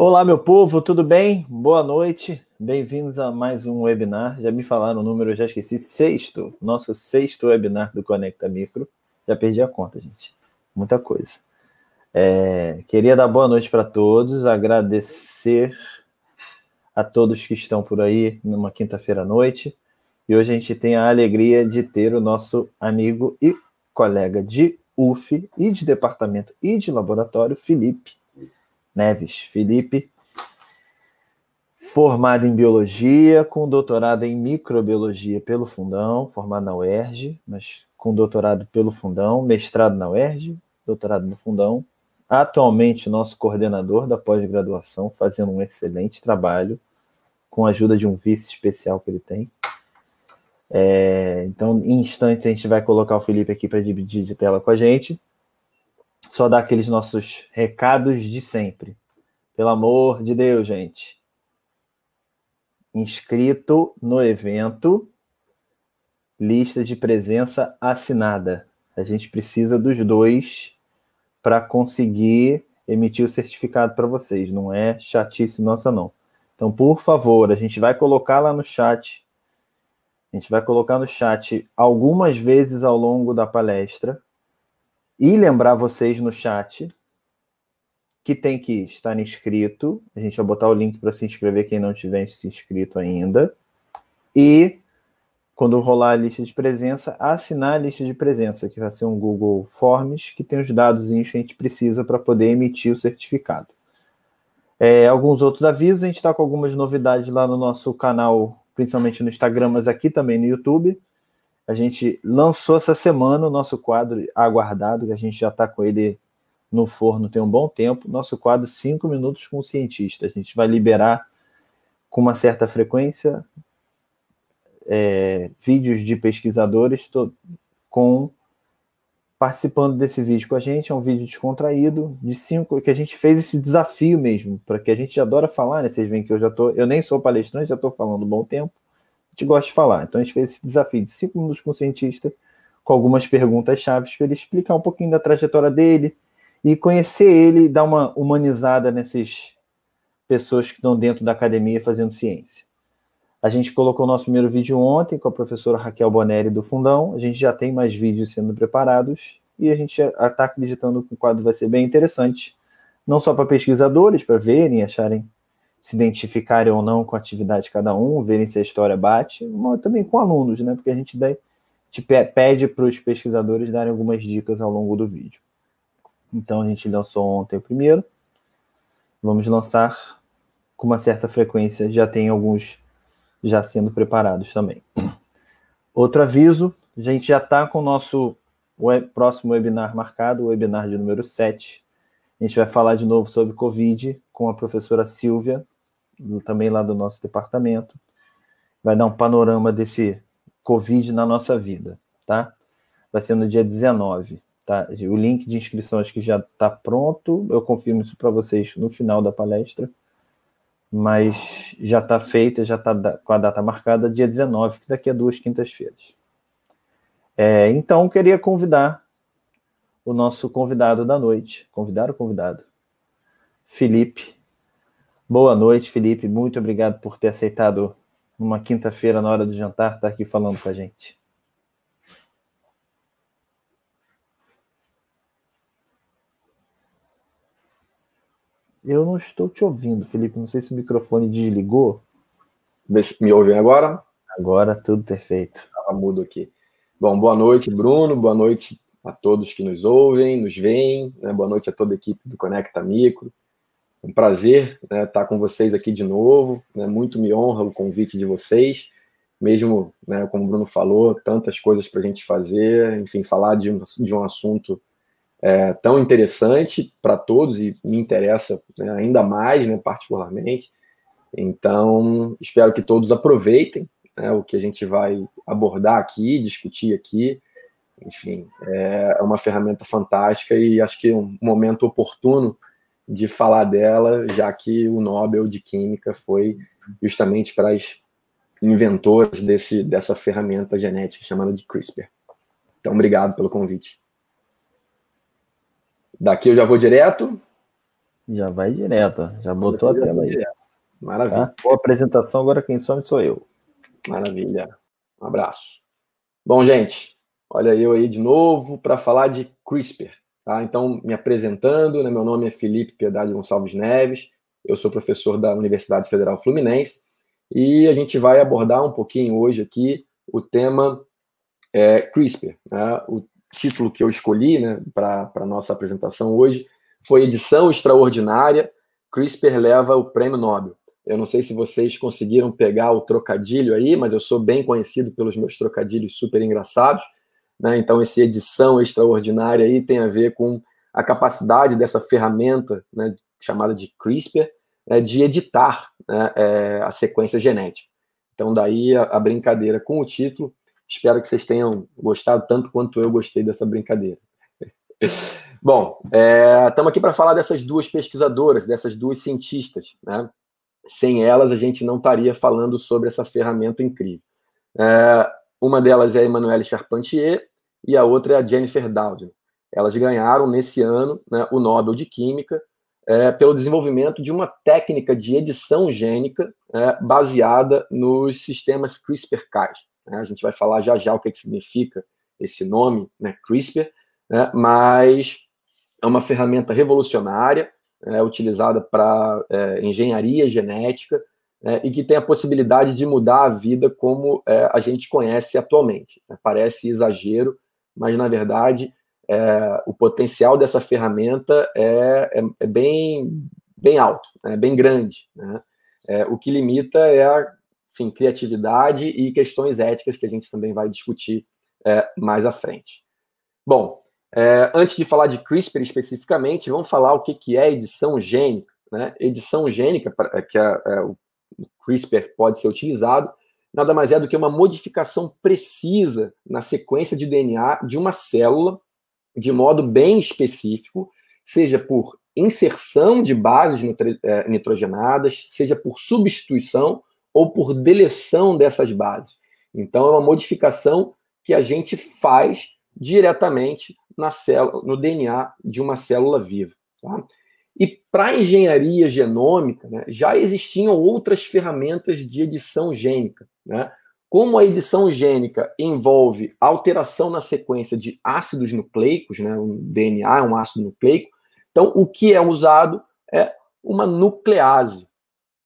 Olá, meu povo, tudo bem? Boa noite, bem-vindos a mais um webinar. Já me falaram o número, eu já esqueci. Sexto, nosso sexto webinar do Conecta Micro. Já perdi a conta, gente. Muita coisa. É, queria dar boa noite para todos, agradecer a todos que estão por aí numa quinta-feira à noite. E hoje a gente tem a alegria de ter o nosso amigo e colega de UF e de departamento e de laboratório, Felipe Neves. Felipe, formado em biologia, com doutorado em microbiologia pelo Fundão, formado na UERJ, mas com doutorado pelo Fundão, mestrado na UERJ, doutorado no Fundão. Atualmente, nosso coordenador da pós-graduação, fazendo um excelente trabalho, com a ajuda de um vice especial que ele tem. É, então, em instantes, a gente vai colocar o Felipe aqui para dividir de tela com a gente só dar aqueles nossos recados de sempre. Pelo amor de Deus, gente. Inscrito no evento, lista de presença assinada. A gente precisa dos dois para conseguir emitir o certificado para vocês. Não é chatice nossa, não. Então, por favor, a gente vai colocar lá no chat. A gente vai colocar no chat algumas vezes ao longo da palestra e lembrar vocês no chat que tem que estar inscrito. A gente vai botar o link para se inscrever quem não tiver se inscrito ainda. E quando rolar a lista de presença, assinar a lista de presença, que vai ser um Google Forms, que tem os dados que a gente precisa para poder emitir o certificado. É, alguns outros avisos, a gente está com algumas novidades lá no nosso canal, principalmente no Instagram, mas aqui também no YouTube. A gente lançou essa semana o nosso quadro aguardado, que a gente já está com ele no forno tem um bom tempo. Nosso quadro 5 minutos com o cientista. A gente vai liberar com uma certa frequência é, vídeos de pesquisadores com participando desse vídeo com a gente. É um vídeo descontraído de cinco que a gente fez esse desafio mesmo, para que a gente adora falar, né? Vocês veem que eu já tô, eu nem sou palestrante, já estou falando um bom tempo gente gosta de falar. Então a gente fez esse desafio de cinco minutos com o cientista, com algumas perguntas chaves para ele explicar um pouquinho da trajetória dele e conhecer ele dar uma humanizada nessas pessoas que estão dentro da academia fazendo ciência. A gente colocou o nosso primeiro vídeo ontem com a professora Raquel Bonelli do Fundão. A gente já tem mais vídeos sendo preparados e a gente está acreditando que o quadro vai ser bem interessante, não só para pesquisadores, para verem, acharem se identificarem ou não com a atividade de cada um, verem se a história bate, mas também com alunos, né? Porque a gente, te pede para os pesquisadores darem algumas dicas ao longo do vídeo. Então a gente lançou ontem o primeiro. Vamos lançar com uma certa frequência, já tem alguns já sendo preparados também. Outro aviso, a gente já está com o nosso web, próximo webinar marcado, o webinar de número 7. A gente vai falar de novo sobre Covid com a professora Silvia, também lá do nosso departamento. Vai dar um panorama desse Covid na nossa vida, tá? Vai ser no dia 19, tá? O link de inscrição acho que já está pronto. Eu confirmo isso para vocês no final da palestra. Mas já está feita, já está com a data marcada, dia 19, que daqui a duas quintas-feiras. É, então, queria convidar o nosso convidado da noite. Convidar o convidado? Felipe Boa noite, Felipe. Muito obrigado por ter aceitado numa quinta-feira, na hora do jantar, estar aqui falando com a gente. Eu não estou te ouvindo, Felipe. Não sei se o microfone desligou. Me ouvem agora? Agora tudo perfeito. Estava mudo aqui. Bom, boa noite, Bruno. Boa noite a todos que nos ouvem, nos veem. Né? Boa noite a toda a equipe do Conecta Micro um prazer né, estar com vocês aqui de novo. Né, muito me honra o convite de vocês, mesmo, né, como o Bruno falou, tantas coisas para a gente fazer, enfim, falar de um, de um assunto é, tão interessante para todos e me interessa né, ainda mais, né, particularmente. Então, espero que todos aproveitem né, o que a gente vai abordar aqui, discutir aqui. Enfim, é uma ferramenta fantástica e acho que é um momento oportuno de falar dela, já que o Nobel de Química foi justamente para as inventoras desse, dessa ferramenta genética chamada de CRISPR. Então, obrigado pelo convite. Daqui eu já vou direto. Já vai direto, já botou a tela aí. Maravilha. Tá? Boa apresentação, agora quem some sou eu. Maravilha. Um abraço. Bom, gente, olha eu aí de novo para falar de CRISPR. Tá? Então, me apresentando, né, meu nome é Felipe Piedade Gonçalves Neves, eu sou professor da Universidade Federal Fluminense e a gente vai abordar um pouquinho hoje aqui o tema é, CRISPR. Né? O título que eu escolhi né, para a nossa apresentação hoje foi Edição Extraordinária, CRISPR leva o Prêmio Nobel. Eu não sei se vocês conseguiram pegar o trocadilho aí, mas eu sou bem conhecido pelos meus trocadilhos super engraçados. Né? Então, essa edição extraordinária aí tem a ver com a capacidade dessa ferramenta né, chamada de CRISPR né, de editar né, é, a sequência genética. Então, daí a, a brincadeira com o título. Espero que vocês tenham gostado tanto quanto eu gostei dessa brincadeira. Bom, estamos é, aqui para falar dessas duas pesquisadoras, dessas duas cientistas. Né? Sem elas, a gente não estaria falando sobre essa ferramenta incrível. É, uma delas é a Emmanuelle Charpentier e a outra é a Jennifer Doudna. Elas ganharam nesse ano né, o Nobel de Química é, pelo desenvolvimento de uma técnica de edição gênica é, baseada nos sistemas CRISPR-Cas. Né? A gente vai falar já já o que, é que significa esse nome, né, CRISPR, né? mas é uma ferramenta revolucionária, é, utilizada para é, engenharia genética é, e que tem a possibilidade de mudar a vida como é, a gente conhece atualmente. Parece exagero, mas na verdade é, o potencial dessa ferramenta é, é, é bem, bem alto, é bem grande. Né? É, o que limita é a enfim, criatividade e questões éticas que a gente também vai discutir é, mais à frente. Bom, é, antes de falar de CRISPR especificamente, vamos falar o que, que é edição gênica. Né? Edição gênica, que o CRISPR pode ser utilizado, nada mais é do que uma modificação precisa na sequência de DNA de uma célula de modo bem específico, seja por inserção de bases é, nitrogenadas, seja por substituição ou por deleção dessas bases. Então, é uma modificação que a gente faz diretamente na célula, no DNA de uma célula viva. Tá? E para engenharia genômica, né, já existiam outras ferramentas de edição gênica. Né? Como a edição gênica envolve alteração na sequência de ácidos nucleicos, né, o DNA é um ácido nucleico, então o que é usado é uma nuclease.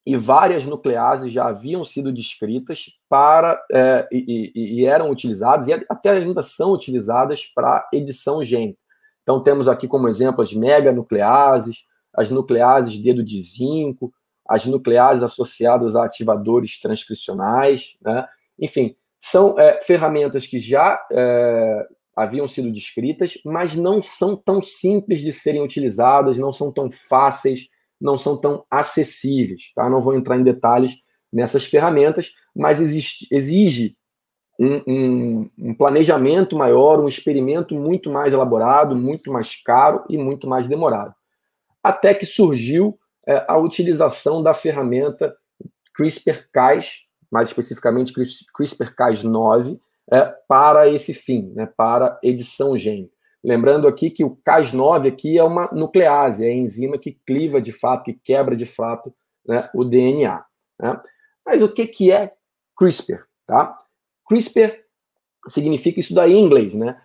E várias nucleases já haviam sido descritas para é, e, e, e, eram utilizadas, e até ainda são utilizadas para edição gênica. Então temos aqui como exemplo as meganucleases, as nucleases dedo de zinco, as nucleases associadas a ativadores transcricionais, né? Enfim, são é, ferramentas que já é, haviam sido descritas, mas não são tão simples de serem utilizadas, não são tão fáceis, não são tão acessíveis. Tá? Não vou entrar em detalhes nessas ferramentas, mas existe, exige um, um, um, planejamento maior, um experimento muito mais elaborado, muito mais caro e muito mais demorado. Até que surgiu é, a utilização da ferramenta CRISPR-Cas mais especificamente CRISPR-Cas9, é, para esse fim, né, para edição gênica. Lembrando aqui que o Cas9 aqui é uma nuclease, é a enzima que cliva de fato, que quebra de fato né, o DNA. Né? Mas o que, que é CRISPR? Tá? CRISPR significa isso daí em inglês, né?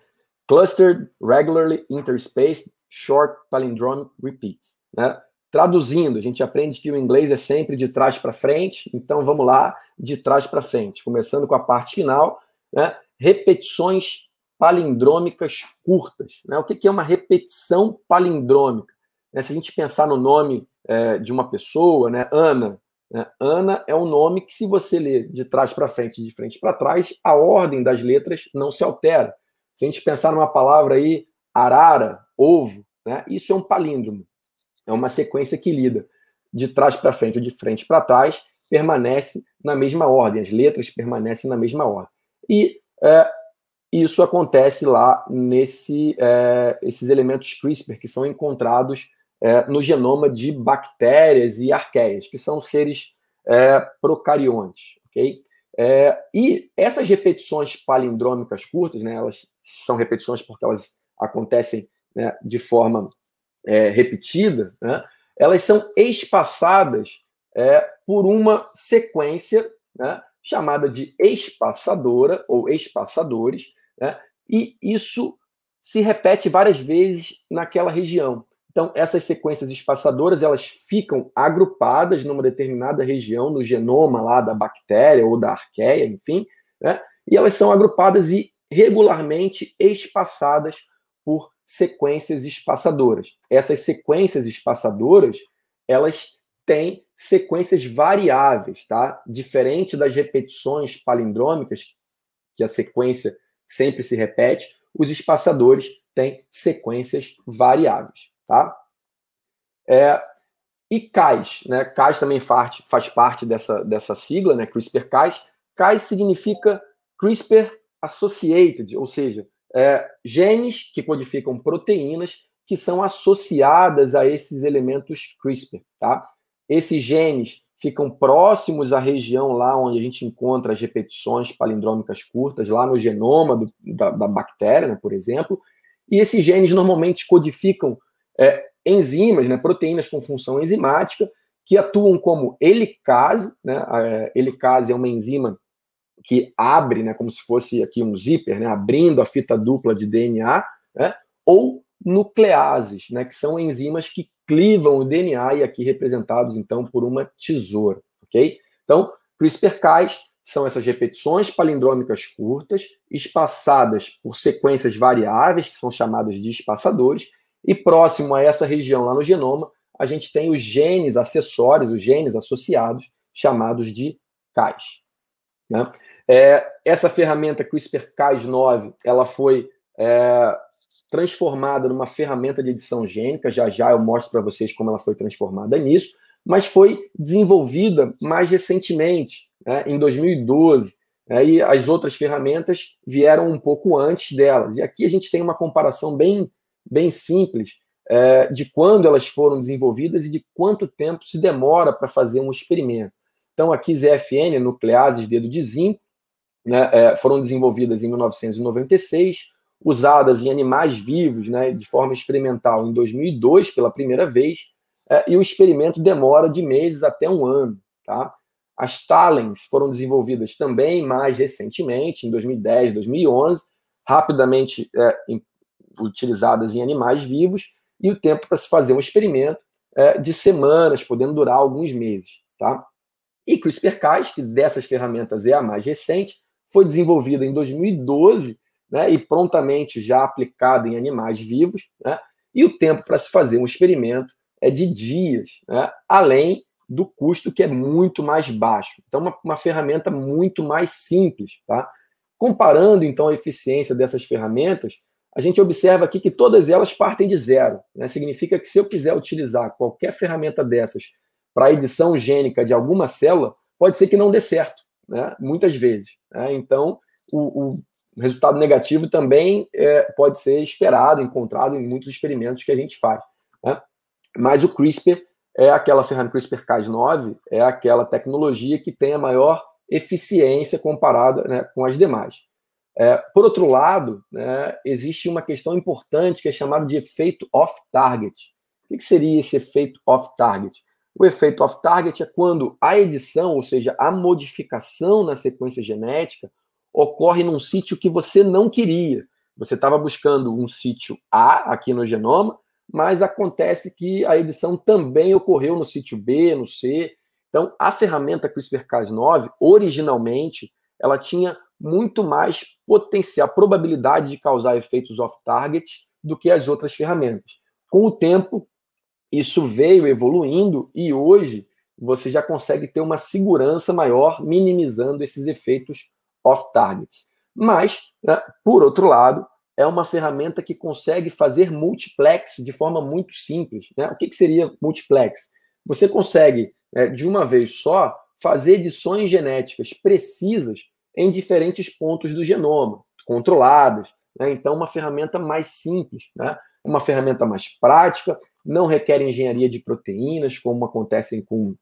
Clustered Regularly Interspaced Short Palindromic Repeats. Né? Traduzindo, a gente aprende que o inglês é sempre de trás para frente, então vamos lá, de trás para frente, começando com a parte final, né? repetições palindrômicas curtas. Né? O que é uma repetição palindrômica? Né? Se a gente pensar no nome é, de uma pessoa, né? Ana, né? Ana é um nome que, se você ler de trás para frente, de frente para trás, a ordem das letras não se altera. Se a gente pensar numa palavra aí, arara, ovo, né? isso é um palíndromo. É uma sequência que lida de trás para frente ou de frente para trás, permanece na mesma ordem, as letras permanecem na mesma ordem. E é, isso acontece lá nesse é, esses elementos CRISPR que são encontrados é, no genoma de bactérias e arqueias, que são seres é, procariontes, ok? É, e essas repetições palindrômicas curtas, né, elas são repetições porque elas acontecem né, de forma é, repetida, né, elas são espaçadas é, por uma sequência né, chamada de espaçadora ou espaçadores, né, e isso se repete várias vezes naquela região. Então, essas sequências espaçadoras, elas ficam agrupadas numa determinada região, no genoma lá da bactéria ou da arqueia, enfim, né? e elas são agrupadas e regularmente espaçadas por sequências espaçadoras. Essas sequências espaçadoras, elas têm sequências variáveis, tá? Diferente das repetições palindrômicas, que a sequência sempre se repete, os espaçadores têm sequências variáveis, tá? É, e CAS, né? CAS também faz, faz parte dessa, dessa sigla, né? CRISPR-Cas. CAS significa CRISPR Associated, ou seja, é, genes que codificam proteínas que são associadas a esses elementos CRISPR, tá? Esses genes ficam próximos à região lá onde a gente encontra as repetições palindrômicas curtas, lá no genoma do, da, da, bactéria, né, por exemplo. E esses genes normalmente codificam é, enzimas, né, proteínas com função enzimática, que atuam como helicase. Né, a helicase é uma enzima que abre, né, como se fosse aqui um zíper, né, abrindo a fita dupla de DNA, né, ou nucleases, né, que são enzimas que clivam o DNA e aqui representados então por uma tesoura, ok? Então, CRISPR-Cas são essas repetições palindrômicas curtas, espaçadas por sequências variáveis, que são chamadas de espaçadores, e próximo a essa região lá no genoma, a gente tem os genes acessórios, os genes associados, chamados de Cas. Né? É, essa ferramenta CRISPR-Cas9, ela foi é, transformada numa ferramenta de edição gênica. Já já eu mostro para vocês como ela foi transformada nisso, mas foi desenvolvida mais recentemente, né, em 2012. Né, e as outras ferramentas vieram um pouco antes delas. E aqui a gente tem uma comparação bem, bem simples é, de quando elas foram desenvolvidas e de quanto tempo se demora para fazer um experimento. Então, aqui ZFN, nucleases dedo de zinco, né, é, foram desenvolvidas em 1996 usadas em animais vivos, né, de forma experimental, em 2002 pela primeira vez, é, e o experimento demora de meses até um ano. Tá? As talens foram desenvolvidas também mais recentemente, em 2010, 2011, rapidamente é, em, utilizadas em animais vivos, e o tempo para se fazer um experimento é, de semanas, podendo durar alguns meses. Tá? E CRISPR-Cas, que dessas ferramentas é a mais recente, foi desenvolvida em 2012 né, e prontamente já aplicada em animais vivos, né, e o tempo para se fazer um experimento é de dias, né, além do custo que é muito mais baixo. Então, uma, uma ferramenta muito mais simples. Tá? Comparando, então, a eficiência dessas ferramentas, a gente observa aqui que todas elas partem de zero. Né? Significa que se eu quiser utilizar qualquer ferramenta dessas para edição gênica de alguma célula, pode ser que não dê certo, né? muitas vezes. Né? Então, o, o, resultado negativo também é, pode ser esperado, encontrado em muitos experimentos que a gente faz. Né? Mas o CRISPR é aquela ferramenta CRISPR-Cas9, é aquela tecnologia que tem a maior eficiência comparada né, com as demais. É, por outro lado, né, existe uma questão importante que é chamada de efeito off-target. O que seria esse efeito off-target? O efeito off-target é quando a edição, ou seja, a modificação na sequência genética, ocorre num sítio que você não queria. Você estava buscando um sítio A aqui no genoma, mas acontece que a edição também ocorreu no sítio B, no C. Então, a ferramenta CRISPR-Cas9, originalmente, ela tinha muito mais potencial, probabilidade de causar efeitos off-target do que as outras ferramentas. Com o tempo, isso veio evoluindo e hoje você já consegue ter uma segurança maior, minimizando esses efeitos off-targets. Mas, né, por outro lado, é uma ferramenta que consegue fazer multiplex de forma muito simples. Né? O que, que seria multiplex? Você consegue, né, de uma vez só, fazer edições genéticas precisas em diferentes pontos do genoma, controladas. Né? Então, uma ferramenta mais simples, né? Uma ferramenta mais prática, não requer engenharia de proteínas, como acontecem com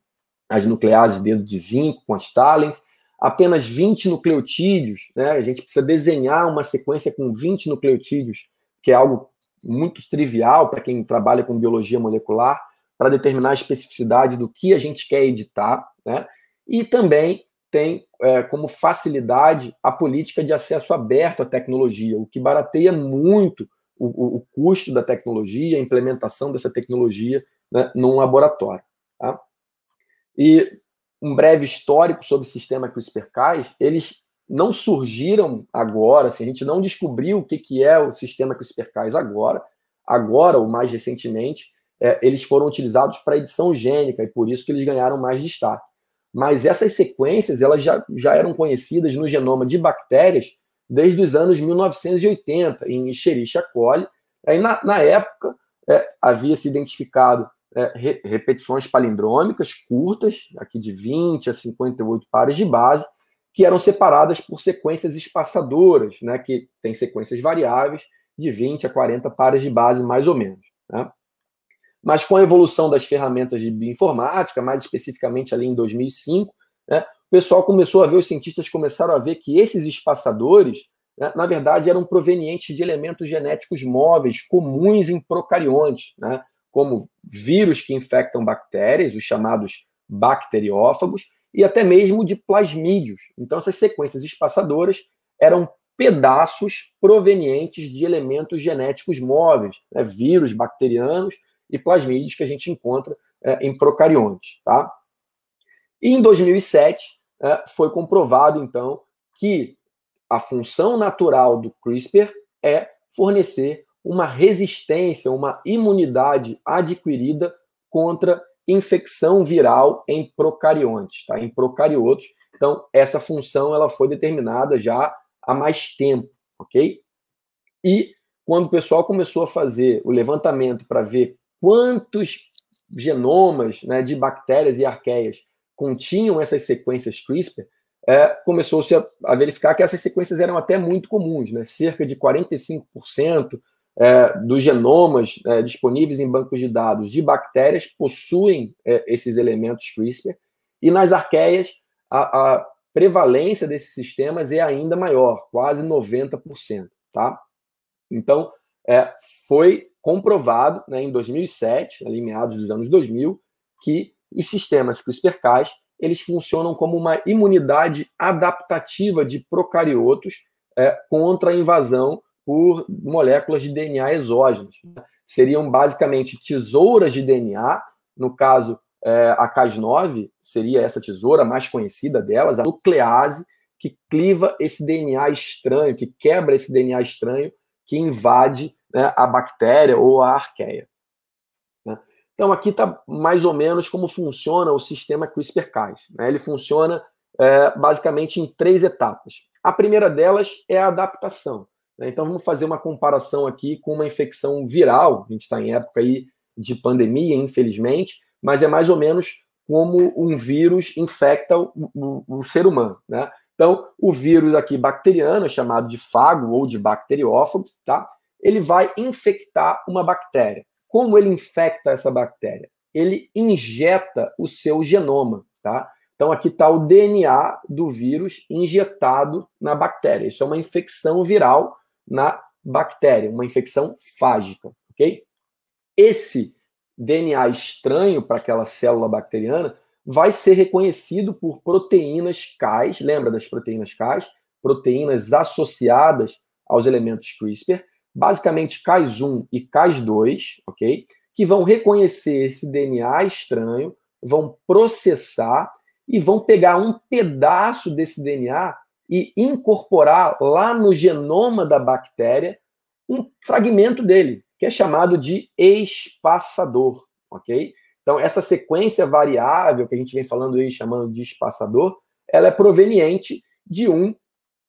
as nucleases dedo de zinco, com as talens, apenas 20 nucleotídeos, né? A gente precisa desenhar uma sequência com 20 nucleotídeos, que é algo muito trivial para quem trabalha com biologia molecular. para determinar a especificidade do que a gente quer editar, né? E também tem é, como facilidade a política de acesso aberto à tecnologia, o que barateia muito o, o, custo da tecnologia, a implementação dessa tecnologia né, num laboratório. Tá? E um breve histórico sobre o sistema CRISPR-Cas, eles não surgiram agora, assim, a gente não descobriu o que, que é o sistema CRISPR-Cas agora, agora, ou mais recentemente, é, eles foram utilizados para edição gênica e por isso que eles ganharam mais destaque. Mas essas sequências elas já, já eram conhecidas no genoma de bactérias desde os anos 1980, em Escherichia coli. Aí, na, na época, é, havia se identificado é, re, repetições palindrômicas curtas, aqui de 20 a 58 pares de base, que eram separadas por sequências espaçadoras, né, que tem sequências variáveis de 20 a 40 pares de base, mais ou menos. Né? Mas com a evolução das ferramentas de bioinformática, mais especificamente ali em 2005, né, o pessoal começou a ver, os cientistas começaram a ver que esses espaçadores, né, na verdade, eram provenientes de elementos genéticos móveis comuns em procariontes, né, como vírus que infectam bactérias, os chamados bacteriófagos, e até mesmo de plasmídios. Então, essas sequências espaçadoras eram pedaços provenientes de elementos genéticos móveis, né, vírus bacterianos e plasmídeos que a gente encontra é, em procariontes. Tá? E em 2007 é, foi comprovado, então, que a função natural do CRISPR é fornecer uma resistência, uma imunidade adquirida contra infecção viral em procariontes, tá? em procariotos. Então, essa função ela foi determinada já há mais tempo, ok? E quando o pessoal começou a fazer o levantamento para ver quantos genomas né, de bactérias e arqueias continham essas sequências CRISPR, é, começou-se a, a, verificar que essas sequências eram até muito comuns, né? cerca de 45% é, dos genomas é, disponíveis em bancos de dados de bactérias possuem é, esses elementos CRISPR, e nas arqueias a, a, prevalência desses sistemas é ainda maior, quase 90%. Tá? Então, é, foi comprovado né, em 2007, ali meados dos anos 2000, que os sistemas CRISPR-Cas eles funcionam como uma imunidade adaptativa de procariotos é, contra a invasão por moléculas de DNA exógenas. Seriam basicamente tesouras de DNA, no caso, é, a Cas9 seria essa tesoura mais conhecida delas, a nuclease, que cliva esse DNA estranho, que quebra esse DNA estranho, que invade né, a bactéria ou a arqueia. Então, aqui está mais ou menos como funciona o sistema CRISPR-Cas. Né? Ele funciona é, basicamente em três etapas. A primeira delas é a adaptação. Né? Então, vamos fazer uma comparação aqui com uma infecção viral. A gente está em época aí de pandemia, infelizmente, mas é mais ou menos como um vírus infecta o, o, o ser humano. Né? Então, o vírus aqui bacteriano, chamado de fago ou de bacteriófago, tá? ele vai infectar uma bactéria. Como ele infecta essa bactéria? Ele injeta o seu genoma. Tá? Então, aqui está o DNA do vírus injetado na bactéria. Isso é uma infecção viral na bactéria, uma infecção fágica, ok? Esse DNA estranho para aquela célula bacteriana vai ser reconhecido por proteínas CAS, lembra das proteínas CAS? Proteínas associadas aos elementos CRISPR, basicamente CAS1 e CAS2, ok? Que vão reconhecer esse DNA estranho, vão processar e vão pegar um pedaço desse DNA e incorporar lá no genoma da bactéria um fragmento dele, que é chamado de espaçador, ok? Então, essa sequência variável que a gente vem falando aí, chamando de espaçador, ela é proveniente de um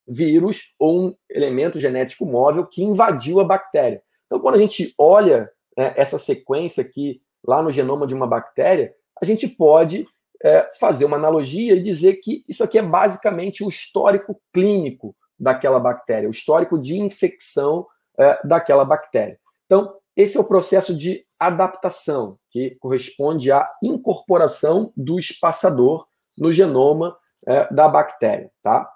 vírus ou um elemento genético móvel que invadiu a bactéria. Então, quando a gente olha né, essa sequência aqui lá no genoma de uma bactéria, a gente pode é, fazer uma analogia e dizer que isso aqui é basicamente o histórico clínico daquela bactéria, o histórico de infecção é, daquela bactéria. Então, esse é o processo de adaptação, que corresponde à incorporação do espaçador no genoma é, da bactéria. Tá?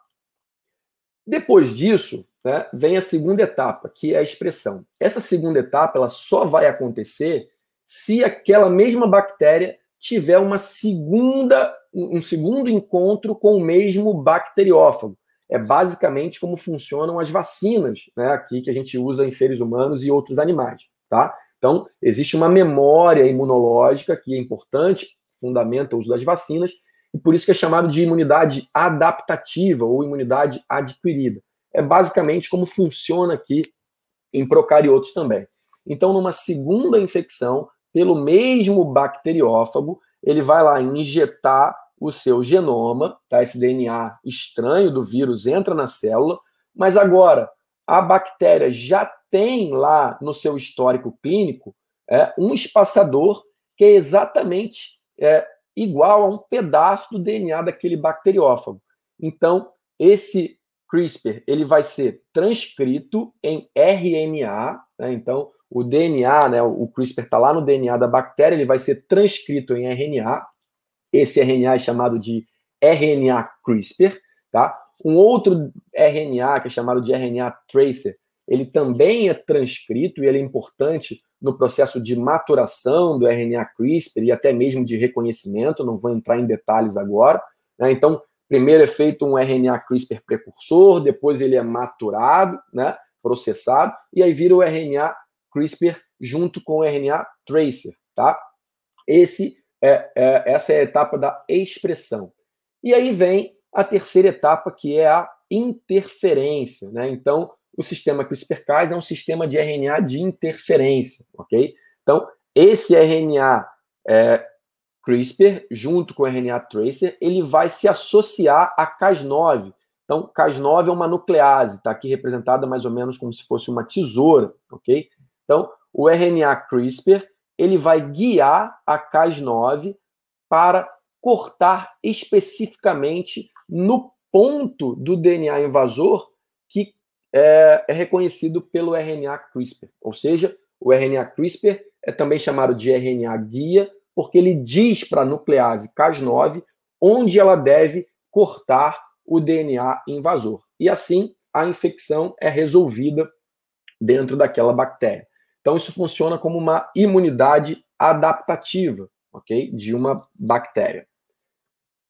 Depois disso, né, vem a segunda etapa, que é a expressão. Essa segunda etapa ela só vai acontecer se aquela mesma bactéria tiver uma segunda, um segundo encontro com o mesmo bacteriófago. É basicamente como funcionam as vacinas, né, aqui que a gente usa em seres humanos e outros animais, tá? Então, existe uma memória imunológica que é importante, fundamenta o uso das vacinas, e por isso que é chamado de imunidade adaptativa ou imunidade adquirida. É basicamente como funciona aqui em procariotos também. Então, numa segunda infecção, pelo mesmo bacteriófago, ele vai lá injetar o seu genoma, tá? Esse DNA estranho do vírus entra na célula, mas agora a bactéria já tem lá no seu histórico clínico é, um espaçador que é exatamente é, igual a um pedaço do DNA daquele bacteriófago. Então, esse CRISPR ele vai ser transcrito em RNA, né? então o DNA, né, o CRISPR está lá no DNA da bactéria, ele vai ser transcrito em RNA. Esse RNA é chamado de RNA CRISPR, tá? Um outro RNA que é chamado de RNA tracer, ele também é transcrito e ele é importante no processo de maturação do RNA CRISPR e até mesmo de reconhecimento, não vou entrar em detalhes agora. Né? Então, primeiro é feito um RNA CRISPR precursor, depois ele é maturado, né? processado, e aí vira o RNA CRISPR junto com o RNA tracer, tá? Esse é, é, essa é a etapa da expressão. E aí vem a terceira etapa, que é a interferência, né? Então, o sistema CRISPR-Cas é um sistema de RNA de interferência, ok? Então, esse RNA é, CRISPR, junto com o RNA tracer, ele vai se associar a Cas9. Então, Cas9 é uma nuclease, está aqui representada mais ou menos como se fosse uma tesoura, ok? Então, o RNA CRISPR ele vai guiar a Cas9 para cortar especificamente no ponto do DNA invasor que é, é, reconhecido pelo RNA CRISPR. Ou seja, o RNA CRISPR é também chamado de RNA guia, porque ele diz para a nuclease Cas9 onde ela deve cortar o DNA invasor. E assim a infecção é resolvida dentro daquela bactéria. Então, isso funciona como uma imunidade adaptativa, ok? De uma bactéria.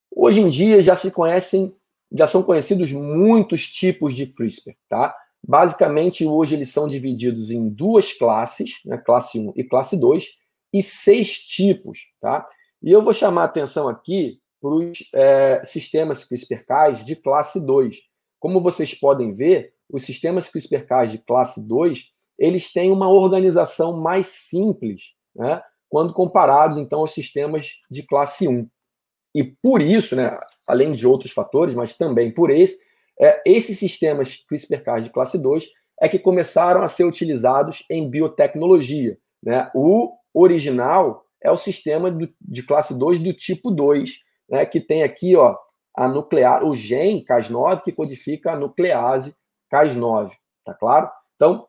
Hoje em dia já se conhecem, já são conhecidos muitos tipos de CRISPR, tá? Basicamente, hoje eles são divididos em duas classes, né? classe 1 e classe 2, e seis tipos, tá? E eu vou chamar a atenção aqui para os é, sistemas CRISPR-Cas de classe 2. Como vocês podem ver, os sistemas CRISPR-Cas de classe 2 eles têm uma organização mais simples, né, quando comparados, então, aos sistemas de classe 1. E por isso, né, além de outros fatores, mas também por esse, é, esses sistemas CRISPR-Cas de classe 2 é que começaram a ser utilizados em biotecnologia. Né? O original é o sistema do, de classe 2 do tipo 2, né, que tem aqui ó, a nuclear, o gen Cas9 que codifica a nuclease Cas9, tá claro? Então,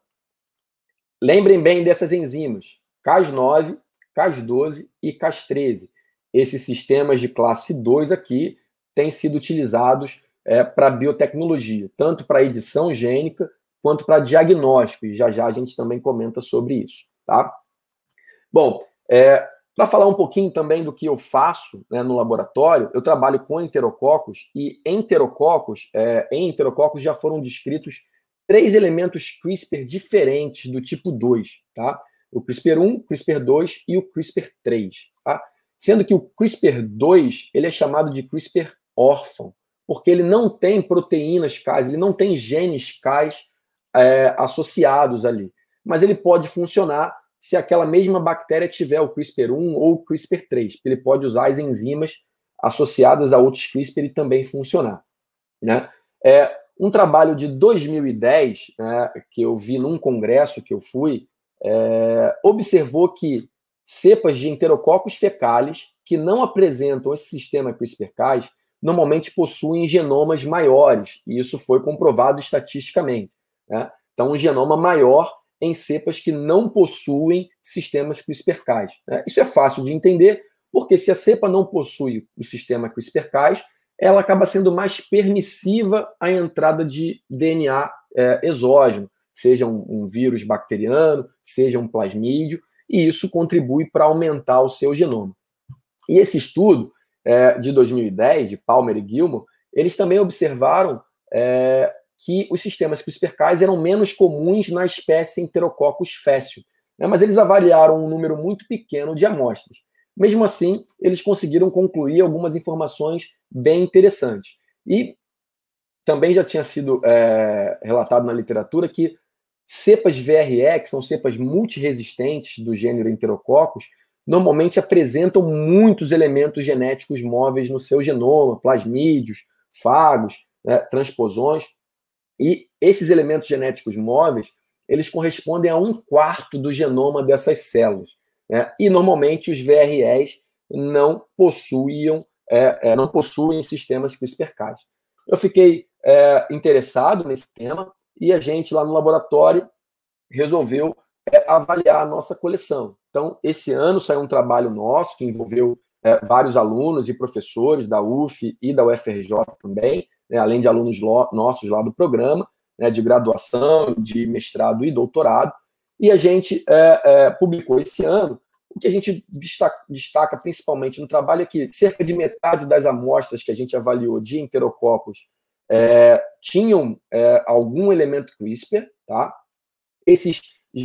Lembrem bem dessas enzimas, Cas9, Cas12 e Cas13. Esses sistemas de classe 2 aqui têm sido utilizados é, para biotecnologia, tanto para edição gênica quanto para diagnóstico, e já já a gente também comenta sobre isso, tá? Bom, é, para falar um pouquinho também do que eu faço né, no laboratório, eu trabalho com enterococos, e enterococos, é, em enterococos já foram descritos três elementos CRISPR diferentes do tipo 2, tá? O CRISPR-1, CRISPR-2 e o CRISPR-3, tá? Sendo que o CRISPR-2, ele é chamado de CRISPR órfão, porque ele não tem proteínas CAS, ele não tem genes CAS é, associados ali. Mas ele pode funcionar se aquela mesma bactéria tiver o CRISPR-1 ou o CRISPR-3. Ele pode usar as enzimas associadas a outros CRISPR e também funcionar. Né? É, um trabalho de 2010, né, que eu vi num congresso que eu fui, é, observou que cepas de enterococos fecales que não apresentam esse sistema CRISPR-Cas normalmente possuem genomas maiores, e isso foi comprovado estatisticamente. Né? Então, um genoma maior em cepas que não possuem sistemas CRISPR-Cas. Né? Isso é fácil de entender, porque se a cepa não possui o sistema CRISPR-Cas, ela acaba sendo mais permissiva à entrada de DNA é, exógeno, seja um, um, vírus bacteriano, seja um plasmídio, e isso contribui para aumentar o seu genoma. E esse estudo é, de 2010, de Palmer e Gilmore, eles também observaram é, que os sistemas CRISPR-Cas eram menos comuns na espécie Enterococcus faecium, né, mas eles avaliaram um número muito pequeno de amostras. Mesmo assim, eles conseguiram concluir algumas informações bem interessantes. E também já tinha sido é, relatado na literatura que cepas VRE, que são cepas multiresistentes do gênero Enterococcus, normalmente apresentam muitos elementos genéticos móveis no seu genoma, plasmídios, fagos, né, transposões. E esses elementos genéticos móveis, eles correspondem a um quarto do genoma dessas células. Né? E normalmente os VREs não possuíam, é, é, não possuem sistemas CRISPR-Cas. Eu fiquei é, interessado nesse tema e a gente lá no laboratório resolveu é, avaliar a nossa coleção. Então, esse ano saiu um trabalho nosso que envolveu é, vários alunos e professores da UF e da UFRJ também, né, além de alunos nossos lá do programa, né, de graduação, de mestrado e doutorado. E a gente é, é, publicou esse ano. O que a gente destaca, destaca, principalmente no trabalho é que cerca de metade das amostras que a gente avaliou de enterococos é, tinham é, algum elemento CRISPR, tá? Esses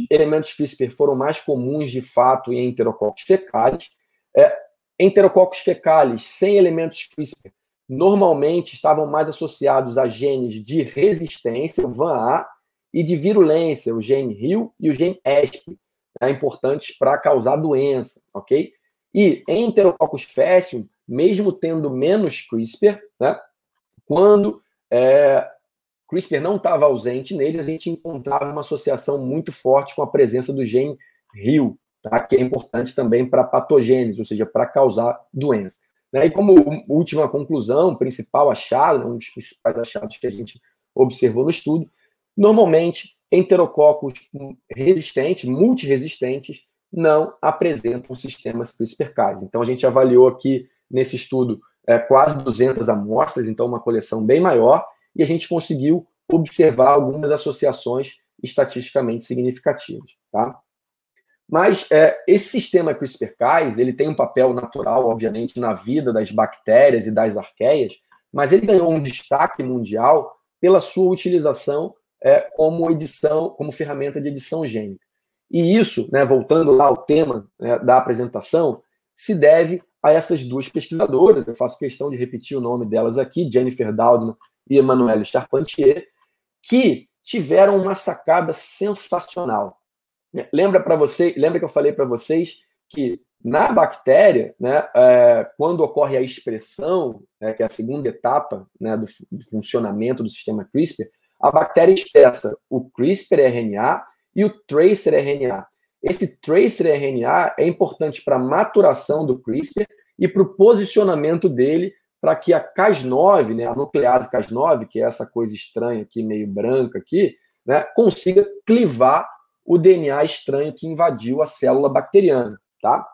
elementos CRISPR foram mais comuns de fato em enterococos fecais. É, enterococos fecais sem elementos CRISPR normalmente estavam mais associados a genes de resistência, VAN-A, e de virulência, o gene RIL e o gene ESP, né, importantes para causar doença, ok? E em Enterococcus faecium, mesmo tendo menos CRISPR, né, quando é, CRISPR não estava ausente nele, a gente encontrava uma associação muito forte com a presença do gene RIL, tá, que é importante também para patogênese, ou seja, para causar doença. Né? E como última conclusão, principal achado, um dos principais achados que a gente observou no estudo, normalmente enterococos resistentes, multiresistentes, não apresentam sistemas CRISPR-Cas. Então a gente avaliou aqui nesse estudo é, quase 200 amostras, então uma coleção bem maior, e a gente conseguiu observar algumas associações estatisticamente significativas. Tá? Mas é, esse sistema CRISPR-Cas ele tem um papel natural, obviamente, na vida das bactérias e das arqueias, mas ele ganhou um destaque mundial pela sua utilização é, como edição, como ferramenta de edição gênica. E isso, né, voltando lá ao tema né, da apresentação, se deve a essas duas pesquisadoras. Eu faço questão de repetir o nome delas aqui, Jennifer Doudna e Emmanuelle Charpentier, que tiveram uma sacada sensacional. Lembra para você, lembra que eu falei para vocês que na bactéria, né, é, quando ocorre a expressão, né, que é a segunda etapa né, do, do, funcionamento do sistema CRISPR, a bactéria expressa o CRISPR-RNA e o tracer-RNA. Esse tracer-RNA é importante para a maturação do CRISPR e para o posicionamento dele para que a Cas9, né, a nuclease Cas9, que é essa coisa estranha aqui, meio branca aqui, né, consiga clivar o DNA estranho que invadiu a célula bacteriana, tá?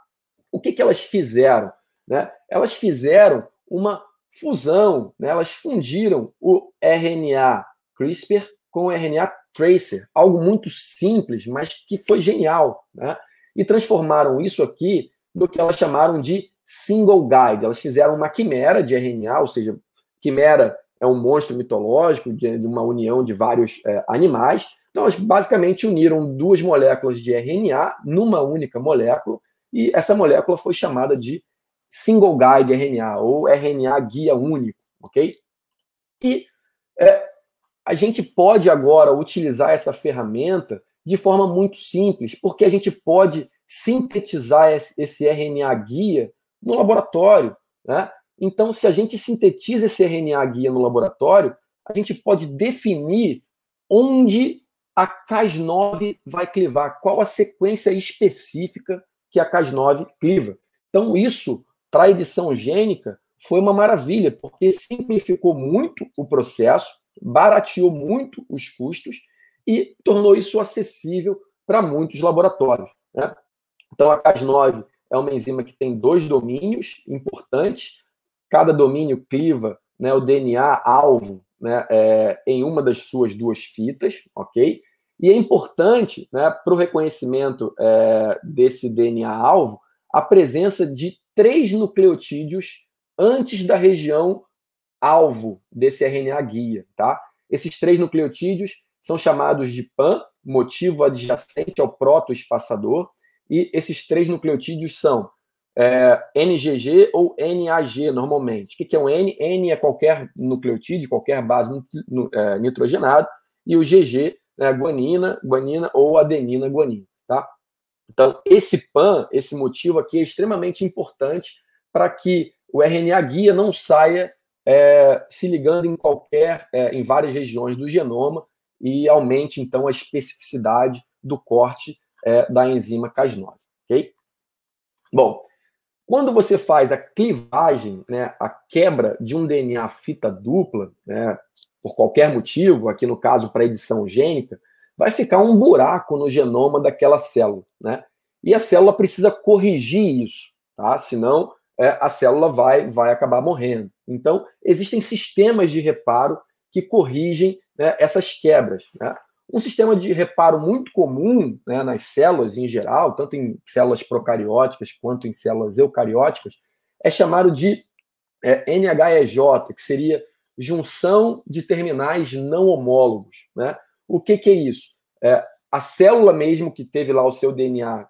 O que, que elas fizeram? Né? Elas fizeram uma fusão, né? elas fundiram o RNA CRISPR com o RNA tracer, algo muito simples, mas que foi genial, né? E transformaram isso aqui no que elas chamaram de single guide. Elas fizeram uma quimera de RNA, ou seja, quimera é um monstro mitológico de, de uma união de vários é, animais, então, elas basicamente uniram duas moléculas de RNA numa única molécula, e essa molécula foi chamada de single guide RNA, ou RNA guia único, ok? E é, a gente pode agora utilizar essa ferramenta de forma muito simples, porque a gente pode sintetizar esse RNA guia no laboratório, né? Então, se a gente sintetiza esse RNA guia no laboratório, a gente pode definir onde a Cas9 vai clivar, qual a sequência específica que a Cas9 cliva. Então, isso, para a edição gênica, foi uma maravilha, porque simplificou muito o processo, barateou muito os custos e tornou isso acessível para muitos laboratórios. Né? Então, a Cas9 é uma enzima que tem dois domínios importantes, cada domínio cliva né, o DNA alvo né, é, em uma das suas duas fitas, ok? E é importante, né, para o reconhecimento é, desse DNA-alvo, a presença de três nucleotídeos antes da região alvo desse RNA guia, tá? Esses três nucleotídeos são chamados de PAN, motivo adjacente ao protoespaçador, e esses três nucleotídeos são é, NGG ou NAG, normalmente. O que é um N? N é qualquer nucleotídeo, qualquer base é, nitrogenado, e o GG é guanina, guanina ou adenina, guanina, tá? Então, esse PAN, esse motivo aqui é extremamente importante para que o RNA guia não saia é, se ligando em qualquer, é, em várias regiões do genoma e aumente então a especificidade do corte é, da enzima Cas9, ok? Bom, quando você faz a clivagem, né, a quebra de um DNA fita dupla, né, por qualquer motivo, aqui no caso para edição gênica, vai ficar um buraco no genoma daquela célula, né? E a célula precisa corrigir isso, tá? Senão é, a célula vai, vai acabar morrendo. Então, existem sistemas de reparo que corrigem né, essas quebras. Né? Um sistema de reparo muito comum né, nas células em geral, tanto em células procarióticas quanto em células eucarióticas, é chamado de é, NHEJ, que seria junção de terminais não homólogos. Né? O que, que é isso? É, a célula mesmo que teve lá o seu DNA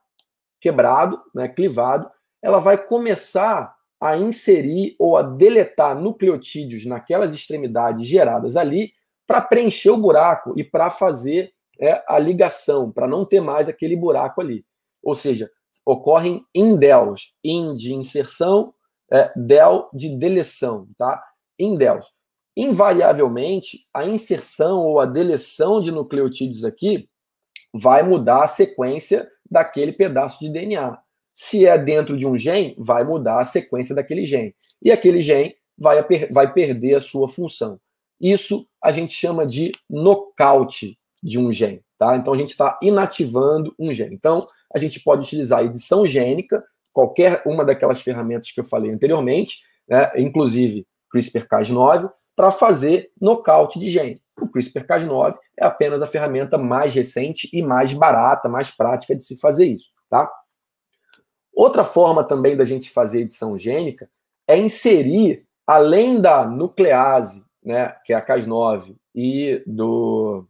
quebrado, né, clivado, ela vai começar a inserir ou a deletar nucleotídeos naquelas extremidades geradas ali para preencher o buraco e para fazer é, a ligação, para não ter mais aquele buraco ali. Ou seja, ocorrem indels, in de inserção, é, del de deleção, tá? Indels. Invariavelmente, a inserção ou a deleção de nucleotídeos aqui vai mudar a sequência daquele pedaço de DNA. Se é dentro de um gene, vai mudar a sequência daquele gene. E aquele gene vai, vai perder a sua função. Isso a gente chama de nocaute de um gene. Tá? Então a gente está inativando um gene. Então a gente pode utilizar a edição gênica, qualquer uma daquelas ferramentas que eu falei anteriormente, né, inclusive CRISPR-Cas9, para fazer nocaute de gene. O CRISPR-Cas9 é apenas a ferramenta mais recente e mais barata, mais prática de se fazer isso. Tá? Outra forma também da gente fazer edição gênica é inserir, além da nuclease, né, que é a Cas9, e do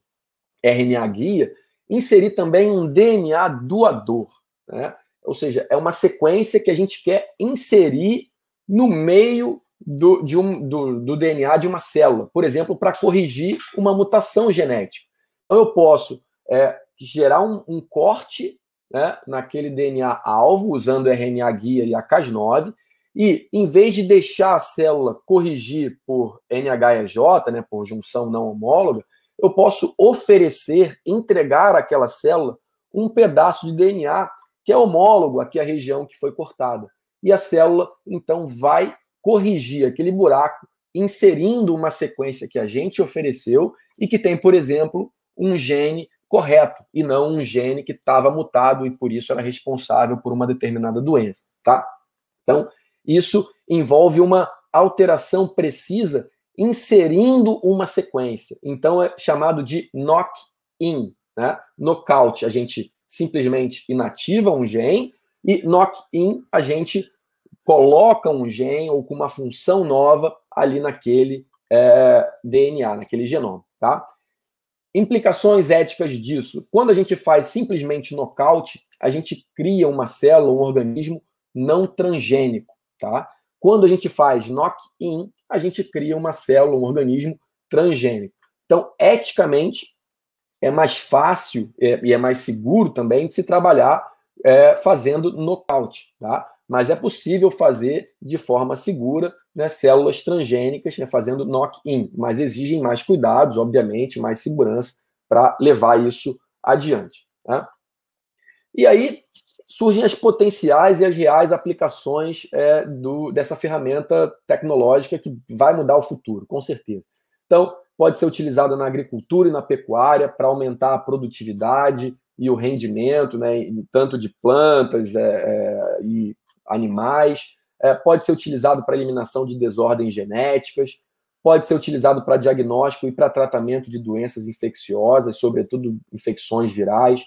RNA guia, inserir também um DNA doador. Né? Ou seja, é uma sequência que a gente quer inserir no meio do, de um, do, do DNA de uma célula, por exemplo, para corrigir uma mutação genética. Então, eu posso é, gerar um, um corte né, naquele DNA alvo, usando o RNA guia e a Cas9, e em vez de deixar a célula corrigir por NHEJ, né, por junção não homóloga, eu posso oferecer, entregar àquela célula um pedaço de DNA que é homólogo aqui à região que foi cortada. E a célula, então, vai corrigir aquele buraco, inserindo uma sequência que a gente ofereceu e que tem, por exemplo, um gene correto e não um gene que estava mutado e por isso era responsável por uma determinada doença, tá? Então, isso envolve uma alteração precisa inserindo uma sequência. Então é chamado de knock-in, né? Knockout, a gente simplesmente inativa um gene e knock-in a gente coloca um gene ou com uma função nova ali naquele é, DNA, naquele genoma, tá? Implicações éticas disso. Quando a gente faz simplesmente nocaute, a gente cria uma célula, um organismo não transgênico, tá? Quando a gente faz knock-in, a gente cria uma célula, um organismo transgênico. Então, eticamente, é mais fácil é, e é mais seguro também de se trabalhar é, fazendo nocaute, tá? Mas é possível fazer de forma segura né, células transgênicas, né, fazendo knock-in, mas exigem mais cuidados, obviamente, mais segurança para levar isso adiante. Né? E aí surgem as potenciais e as reais aplicações é, do, dessa ferramenta tecnológica que vai mudar o futuro, com certeza. Então, pode ser utilizada na agricultura e na pecuária para aumentar a produtividade e o rendimento, né, tanto de plantas é, é, e animais, é, pode ser utilizado para eliminação de desordens genéticas, pode ser utilizado para diagnóstico e para tratamento de doenças infecciosas, sobretudo infecções virais,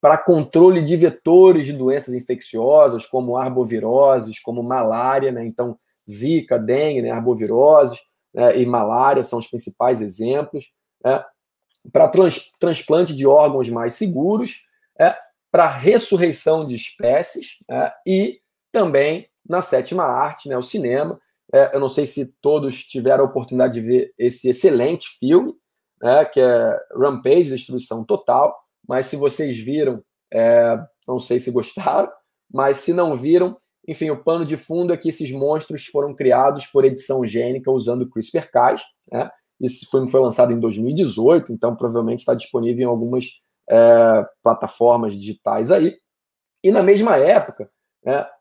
para controle de vetores de doenças infecciosas, como arboviroses, como malária, né? Então, zika, dengue, né? arboviroses né? e malária são os principais exemplos. Né? Para trans, transplante de órgãos mais seguros, é, para ressurreição de espécies é, e também na sétima arte, né, o cinema. É, eu não sei se todos tiveram a oportunidade de ver esse excelente filme, né, que é Rampage, Destruição Total, mas se vocês viram, é, não sei se gostaram, mas se não viram, enfim, o pano de fundo é que esses monstros foram criados por edição gênica usando CRISPR-Cas. Né? Esse filme foi lançado em 2018, então provavelmente está disponível em algumas é, plataformas digitais aí. E na mesma época,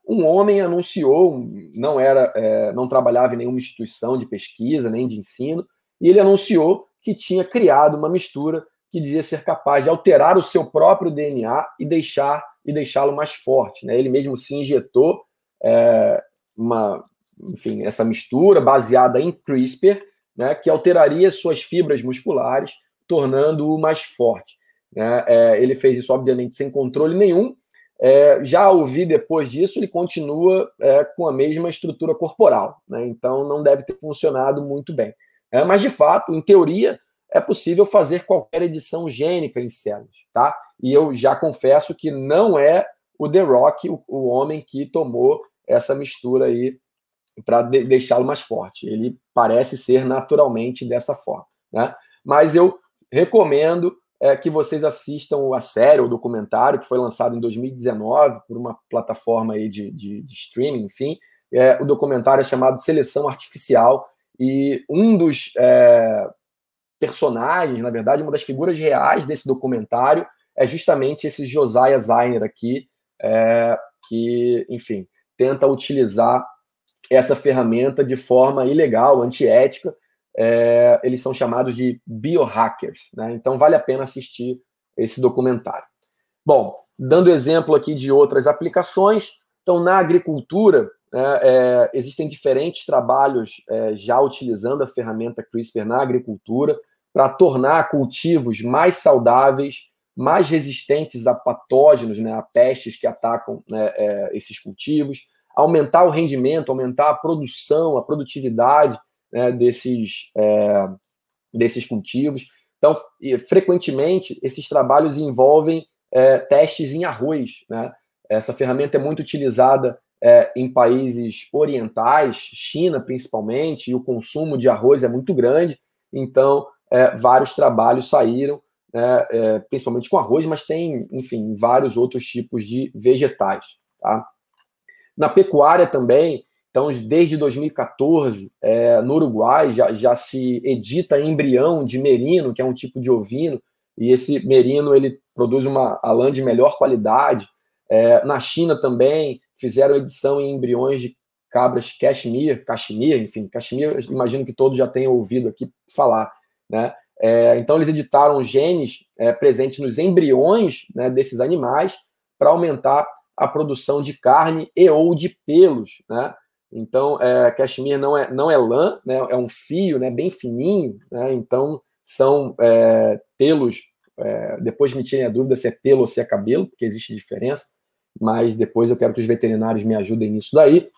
um homem anunciou, não era, é, não trabalhava em nenhuma instituição de pesquisa nem de ensino, e ele anunciou que tinha criado uma mistura que dizia ser capaz de alterar o seu próprio DNA e deixar e deixá-lo mais forte. Né? Ele mesmo se injetou é, uma, enfim, essa mistura baseada em CRISPR, né, que alteraria suas fibras musculares, tornando-o mais forte. Né? É, ele fez isso, obviamente, sem controle nenhum, é, já ouvi depois disso, ele continua é, com a mesma estrutura corporal, né? então não deve ter funcionado muito bem. É, mas, de fato, em teoria, é possível fazer qualquer edição gênica em células, tá? E eu já confesso que não é o The Rock, o, o homem que tomou essa mistura aí para de, deixá-lo mais forte. Ele parece ser naturalmente dessa forma, né? Mas eu recomendo é, que vocês assistam a série, o documentário, que foi lançado em 2019 por uma plataforma aí de, de, de streaming, enfim. É, o documentário é chamado Seleção Artificial, e um dos é, personagens, na verdade, uma das figuras reais desse documentário é justamente esse Josiah Zainer aqui, é, que, enfim, tenta utilizar essa ferramenta de forma ilegal, antiética, é, eles são chamados de biohackers. Né? Então vale a pena assistir esse documentário. Bom, dando exemplo aqui de outras aplicações, então na agricultura né, é, existem diferentes trabalhos é, já utilizando a ferramenta CRISPR na agricultura para tornar cultivos mais saudáveis, mais resistentes a patógenos, né, a pestes que atacam né, é, esses cultivos, aumentar o rendimento, aumentar a produção, a produtividade né, desses, é, desses cultivos. Então, frequentemente, esses trabalhos envolvem é, testes em arroz. Né? Essa ferramenta é muito utilizada é, em países orientais, China principalmente, e o consumo de arroz é muito grande. Então, é, vários trabalhos saíram, né, é, principalmente com arroz, mas tem, enfim, vários outros tipos de vegetais. Tá? Na pecuária também, então, desde 2014, é, no Uruguai, já, já se edita embrião de merino, que é um tipo de ovino, e esse merino ele produz uma a lã de melhor qualidade. É, na China também fizeram edição em embriões de cabras cashmere, cashmere, enfim, cashmere, imagino que todos já tenham ouvido aqui falar, né? É, então eles editaram genes é, presentes nos embriões né, desses animais para aumentar a produção de carne e ou de pelos, né? Então, é, cashmere não é, não é lã, né, é um fio né, bem fininho, né, então são é, pelos. É, depois me tirem a dúvida se é pelo ou se é cabelo, porque existe diferença, mas depois eu quero que os veterinários me ajudem nisso daí.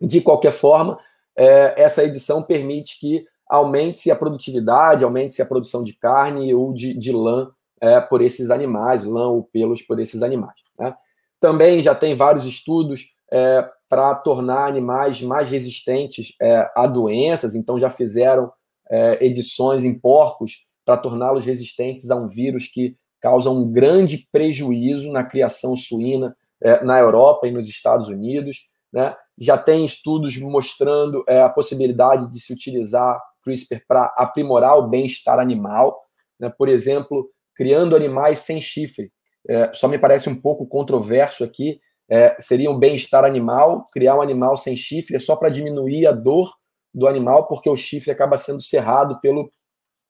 De qualquer forma, é, essa edição permite que aumente-se a produtividade, aumente-se a produção de carne ou de, de lã é, por esses animais, lã ou pelos por esses animais. Né? Também já tem vários estudos é, para tornar animais mais resistentes é, a doenças, então já fizeram é, edições em porcos para torná-los resistentes a um vírus que causa um grande prejuízo na criação suína é, na Europa e nos Estados Unidos. Né? Já tem estudos mostrando é, a possibilidade de se utilizar CRISPR para aprimorar o bem-estar animal, né? por exemplo, criando animais sem chifre. É, só me parece um pouco controverso aqui, é, seria um bem-estar animal, criar um animal sem chifre é só para diminuir a dor do animal, porque o chifre acaba sendo cerrado pelo,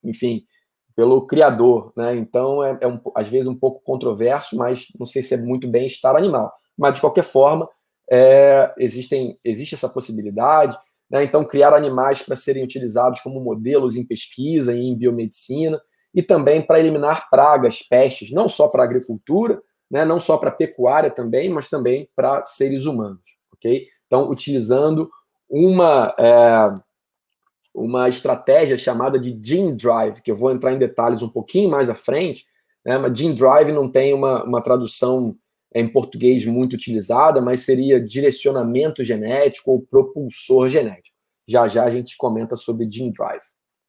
enfim, pelo criador, né? Então é, é um, às vezes um pouco controverso, mas não sei se é muito bem-estar animal. Mas de qualquer forma, é, existem, existe essa possibilidade. né? então criar animais para serem utilizados como modelos em pesquisa e em biomedicina, e também para eliminar pragas, pestes, não só para a agricultura, né? não só para pecuária também, mas também para seres humanos, ok? Então, utilizando uma, é, uma estratégia chamada de Gene Drive, que eu vou entrar em detalhes um pouquinho mais à frente, né? mas Gene Drive não tem uma, uma tradução em português muito utilizada, mas seria direcionamento genético ou propulsor genético. Já já a gente comenta sobre Gene Drive.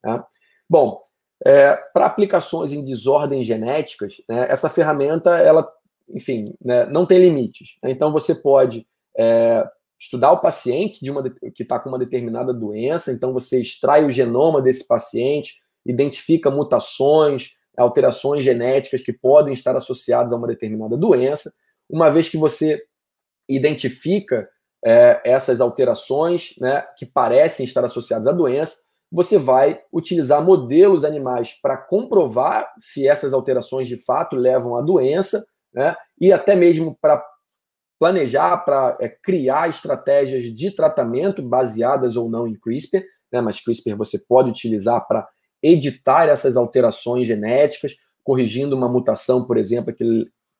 Né? Bom, é, para aplicações em desordens genéticas, né, essa ferramenta, ela, enfim, né, não tem limites. Né? Então você pode é, estudar o paciente de uma que está com uma determinada doença, então você extrai o genoma desse paciente, identifica mutações, alterações genéticas que podem estar associadas a uma determinada doença. Uma vez que você identifica é, essas alterações né, que parecem estar associadas à doença, você vai utilizar modelos animais para comprovar se essas alterações de fato levam à doença, né, e até mesmo para planejar, para é, criar estratégias de tratamento baseadas ou não em CRISPR, né, mas CRISPR você pode utilizar para editar essas alterações genéticas, corrigindo uma mutação, por exemplo, que,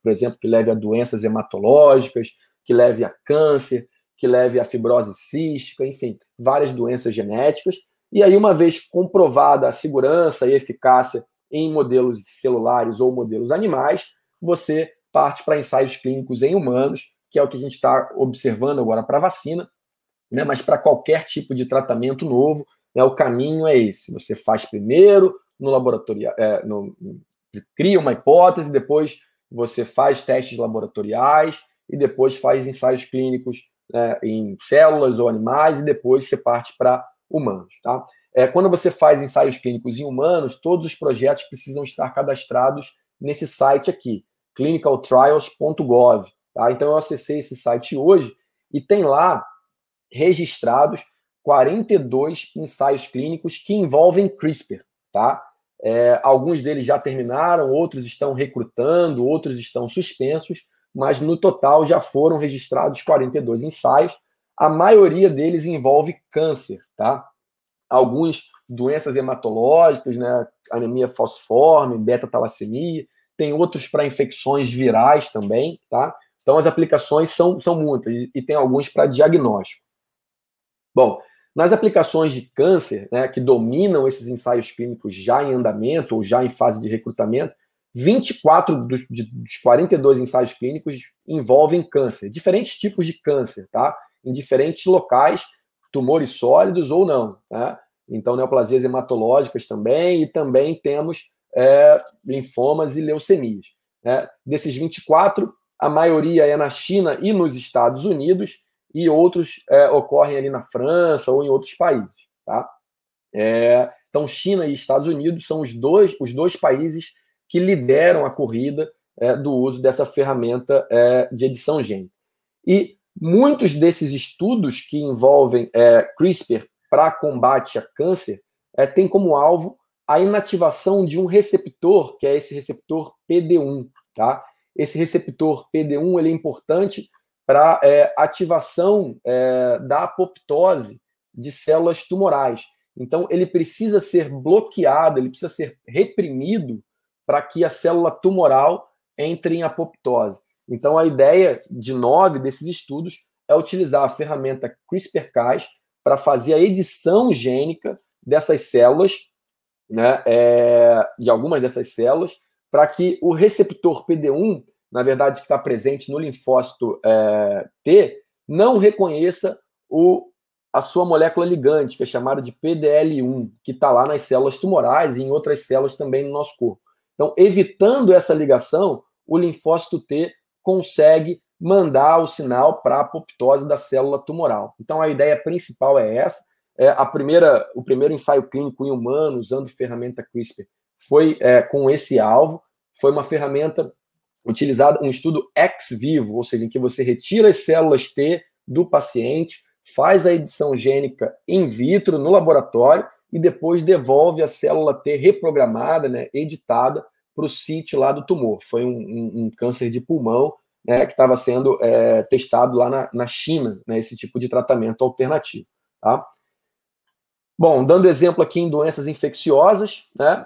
por exemplo, que leve a doenças hematológicas, que leve a câncer, que leve a fibrose cística, enfim, várias doenças genéticas. E aí, uma vez comprovada a segurança e eficácia em modelos celulares ou modelos animais, você parte para ensaios clínicos em humanos, que é o que a gente está observando agora para vacina, né? mas para qualquer tipo de tratamento novo, né, o caminho é esse. Você faz primeiro no laboratório, é, no, cria uma hipótese, depois você faz testes laboratoriais e depois faz ensaios clínicos né, em células ou animais e depois você parte para humanos. Tá? É, quando você faz ensaios clínicos em humanos, todos os projetos precisam estar cadastrados nesse site aqui, clinicaltrials.gov. Tá? Então eu acessei esse site hoje e tem lá registrados 42 ensaios clínicos que envolvem CRISPR, tá? É, alguns deles já terminaram, outros estão recrutando, outros estão suspensos, mas no total já foram registrados 42 ensaios. A maioria deles envolve câncer, tá? Alguns doenças hematológicas, né? Anemia falciforme, beta-talassemia, tem outros para infecções virais também, tá? Então as aplicações são, são muitas e tem alguns para diagnóstico. Bom, nas aplicações de câncer, né, que dominam esses ensaios clínicos já em andamento ou já em fase de recrutamento, 24 dos, dos 42 ensaios clínicos envolvem câncer, diferentes tipos de câncer, tá? Em diferentes locais, tumores sólidos ou não, tá? Então, neoplasias hematológicas também, e também temos é, linfomas e leucemias. Né? Desses 24, a maioria é na China e nos Estados Unidos, e outros é, ocorrem ali na França ou em outros países. Tá? É, então, China e Estados Unidos são os dois, os dois países que lideram a corrida é, do uso dessa ferramenta é, de edição gênica. E muitos desses estudos que envolvem é, CRISPR para combate a câncer é, têm como alvo a inativação de um receptor, que é esse receptor PD1. Tá? Esse receptor PD1 ele é importante para é, ativação é, da apoptose de células tumorais. Então, ele precisa ser bloqueado, ele precisa ser reprimido para que a célula tumoral entre em apoptose. Então, a ideia de nove desses estudos é utilizar a ferramenta CRISPR-Cas para fazer a edição gênica dessas células, né, é, de algumas dessas células, para que o receptor PD1 na verdade, que está presente no linfócito é, T, não reconheça o, a sua molécula ligante, que é chamada de PDL1, que está lá nas células tumorais e em outras células também no nosso corpo. Então, evitando essa ligação, o linfócito T consegue mandar o sinal para a apoptose da célula tumoral. Então, a ideia principal é essa. É, a primeira, o primeiro ensaio clínico em humano usando ferramenta CRISPR foi é, com esse alvo. Foi uma ferramenta utilizado um estudo ex vivo, ou seja, em que você retira as células T do paciente, faz a edição gênica in vitro no laboratório e depois devolve a célula T reprogramada, né, editada, para o sítio lá do tumor. Foi um, um, um câncer de pulmão né, que estava sendo é, testado lá na, na China, né, esse tipo de tratamento alternativo. Tá? Bom, dando exemplo aqui em doenças infecciosas, né?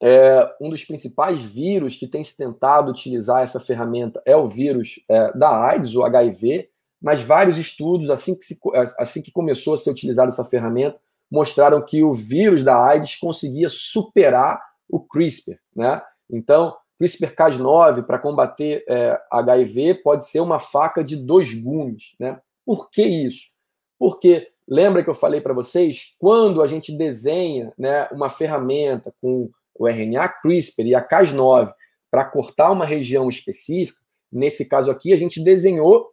É, um dos principais vírus que tem se tentado utilizar essa ferramenta é o vírus é, da AIDS, o HIV, mas vários estudos, assim que, se, assim que começou a ser utilizada essa ferramenta, mostraram que o vírus da AIDS conseguia superar o CRISPR, né? Então, CRISPR-Cas9 para combater é, HIV pode ser uma faca de dois gumes, né? Por que isso? Porque lembra que eu falei para vocês, quando a gente desenha, né, uma ferramenta com o RNA CRISPR e a Cas9 para cortar uma região específica, nesse caso aqui a gente desenhou,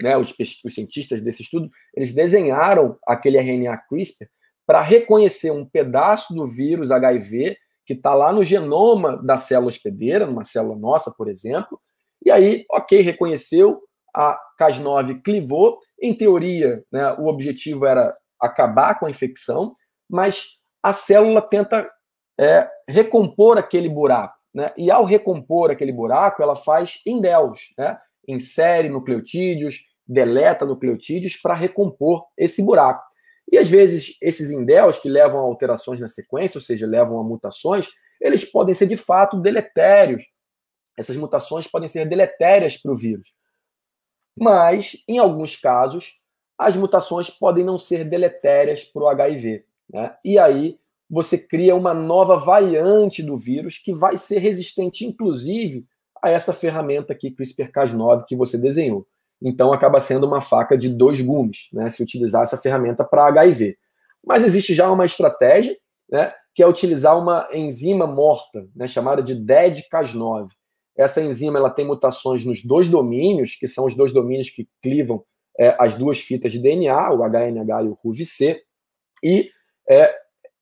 né, os, os cientistas desse estudo, eles desenharam aquele RNA CRISPR para reconhecer um pedaço do vírus HIV que está lá no genoma da célula hospedeira, numa célula nossa, por exemplo, e aí, ok, reconheceu, a Cas9 clivou, em teoria, né, o objetivo era acabar com a infecção, mas a célula tenta é, recompor aquele buraco, né, e ao recompor aquele buraco, ela faz indels, né, insere nucleotídeos, deleta nucleotídeos para recompor esse buraco. E às vezes esses indels que levam a alterações na sequência, ou seja, levam a mutações, eles podem ser de fato deletérios. Essas mutações podem ser deletérias para o vírus. Mas, em alguns casos, as mutações podem não ser deletérias para o HIV. Né? E aí você cria uma nova variante do vírus que vai ser resistente, inclusive, a essa ferramenta aqui, CRISPR-Cas9, que você desenhou. Então acaba sendo uma faca de dois gumes, né, se utilizar essa ferramenta para HIV. Mas existe já uma estratégia, né, que é utilizar uma enzima morta, né, chamada de DED-Cas9. Essa enzima ela tem mutações nos dois domínios, que são os dois domínios que clivam é, as duas fitas de DNA, o HNH e o RUVC, e é,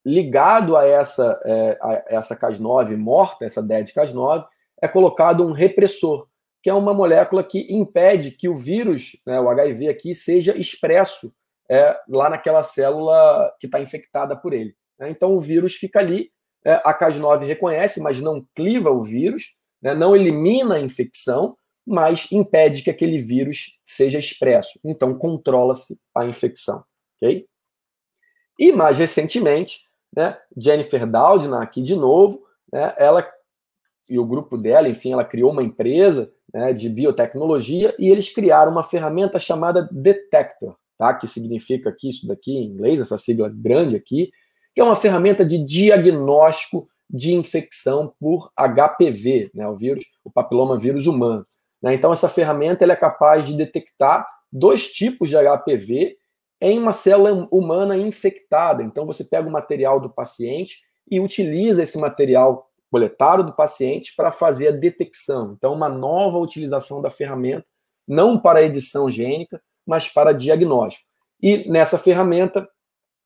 ligado a essa, é, a essa Cas9 morta, essa DED-Cas9, é colocado um repressor, que é uma molécula que impede que o vírus, né, o HIV aqui, seja expresso é, lá naquela célula que está infectada por ele. Né? Então o vírus fica ali, é, a Cas9 reconhece, mas não cliva o vírus, né, não elimina a infecção, mas impede que aquele vírus seja expresso. Então controla-se a infecção. ok? E mais recentemente, né, Jennifer Doudna, aqui de novo, né, ela e o grupo dela, enfim, ela criou uma empresa né, de biotecnologia e eles criaram uma ferramenta chamada Detector, tá? que significa aqui, isso daqui em inglês, essa sigla grande aqui, que é uma ferramenta de diagnóstico de infecção por HPV, né, o vírus, o papiloma vírus humano. Né? Então, essa ferramenta ela é capaz de detectar dois tipos de HPV em uma célula humana infectada. Então, você pega o material do paciente e utiliza esse material coletado do paciente para fazer a detecção. Então, uma nova utilização da ferramenta, não para edição gênica, mas para diagnóstico. E nessa ferramenta,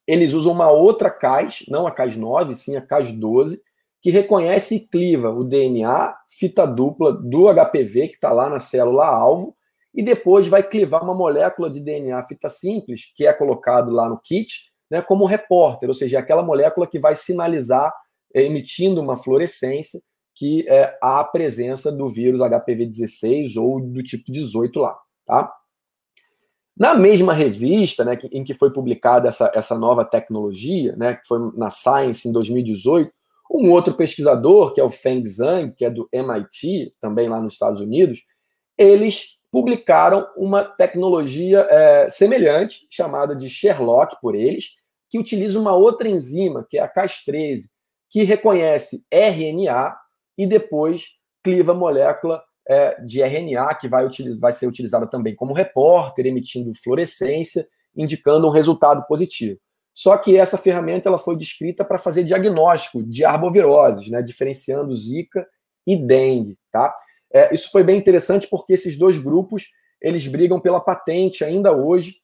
eles usam uma outra CAS, não a CAS 9, sim a CAS 12, que reconhece e cliva o DNA, fita dupla do HPV, que está lá na célula-alvo, e depois vai clivar uma molécula de DNA fita simples, que é colocado lá no kit, né, como repórter, ou seja, aquela molécula que vai sinalizar emitindo uma fluorescência que é a presença do vírus HPV-16 ou do tipo 18 lá, tá? Na mesma revista, né, em que foi publicada essa, essa nova tecnologia, né, que foi na Science em 2018, um outro pesquisador, que é o Feng Zhang, que é do MIT, também lá nos Estados Unidos, eles publicaram uma tecnologia é, semelhante, chamada de Sherlock por eles, que utiliza uma outra enzima, que é a Cas13, que reconhece RNA e depois cliva molécula é, de RNA, que vai, vai ser utilizada também como repórter, emitindo fluorescência, indicando um resultado positivo. Só que essa ferramenta ela foi descrita para fazer diagnóstico de arboviroses, né, diferenciando Zika e dengue. Tá? É, isso foi bem interessante porque esses dois grupos eles brigam pela patente ainda hoje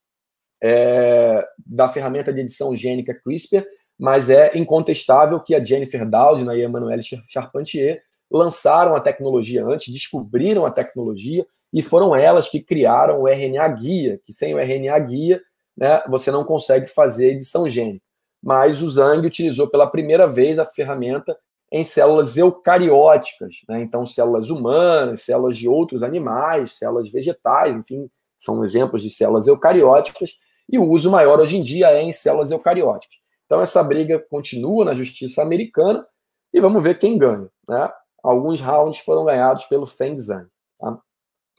é, da ferramenta de edição gênica CRISPR, mas é incontestável que a Jennifer Doudna e a Emmanuelle Charpentier lançaram a tecnologia antes, descobriram a tecnologia e foram elas que criaram o RNA guia, que sem o RNA guia né, você não consegue fazer edição gênica. Mas o Zhang utilizou pela primeira vez a ferramenta em células eucarióticas, né? então células humanas, células de outros animais, células vegetais, enfim, são exemplos de células eucarióticas, e o uso maior hoje em dia é em células eucarióticas. Então essa briga continua na justiça americana e vamos ver quem ganha. Né? Alguns rounds foram ganhados pelo Feng Zhang. Tá?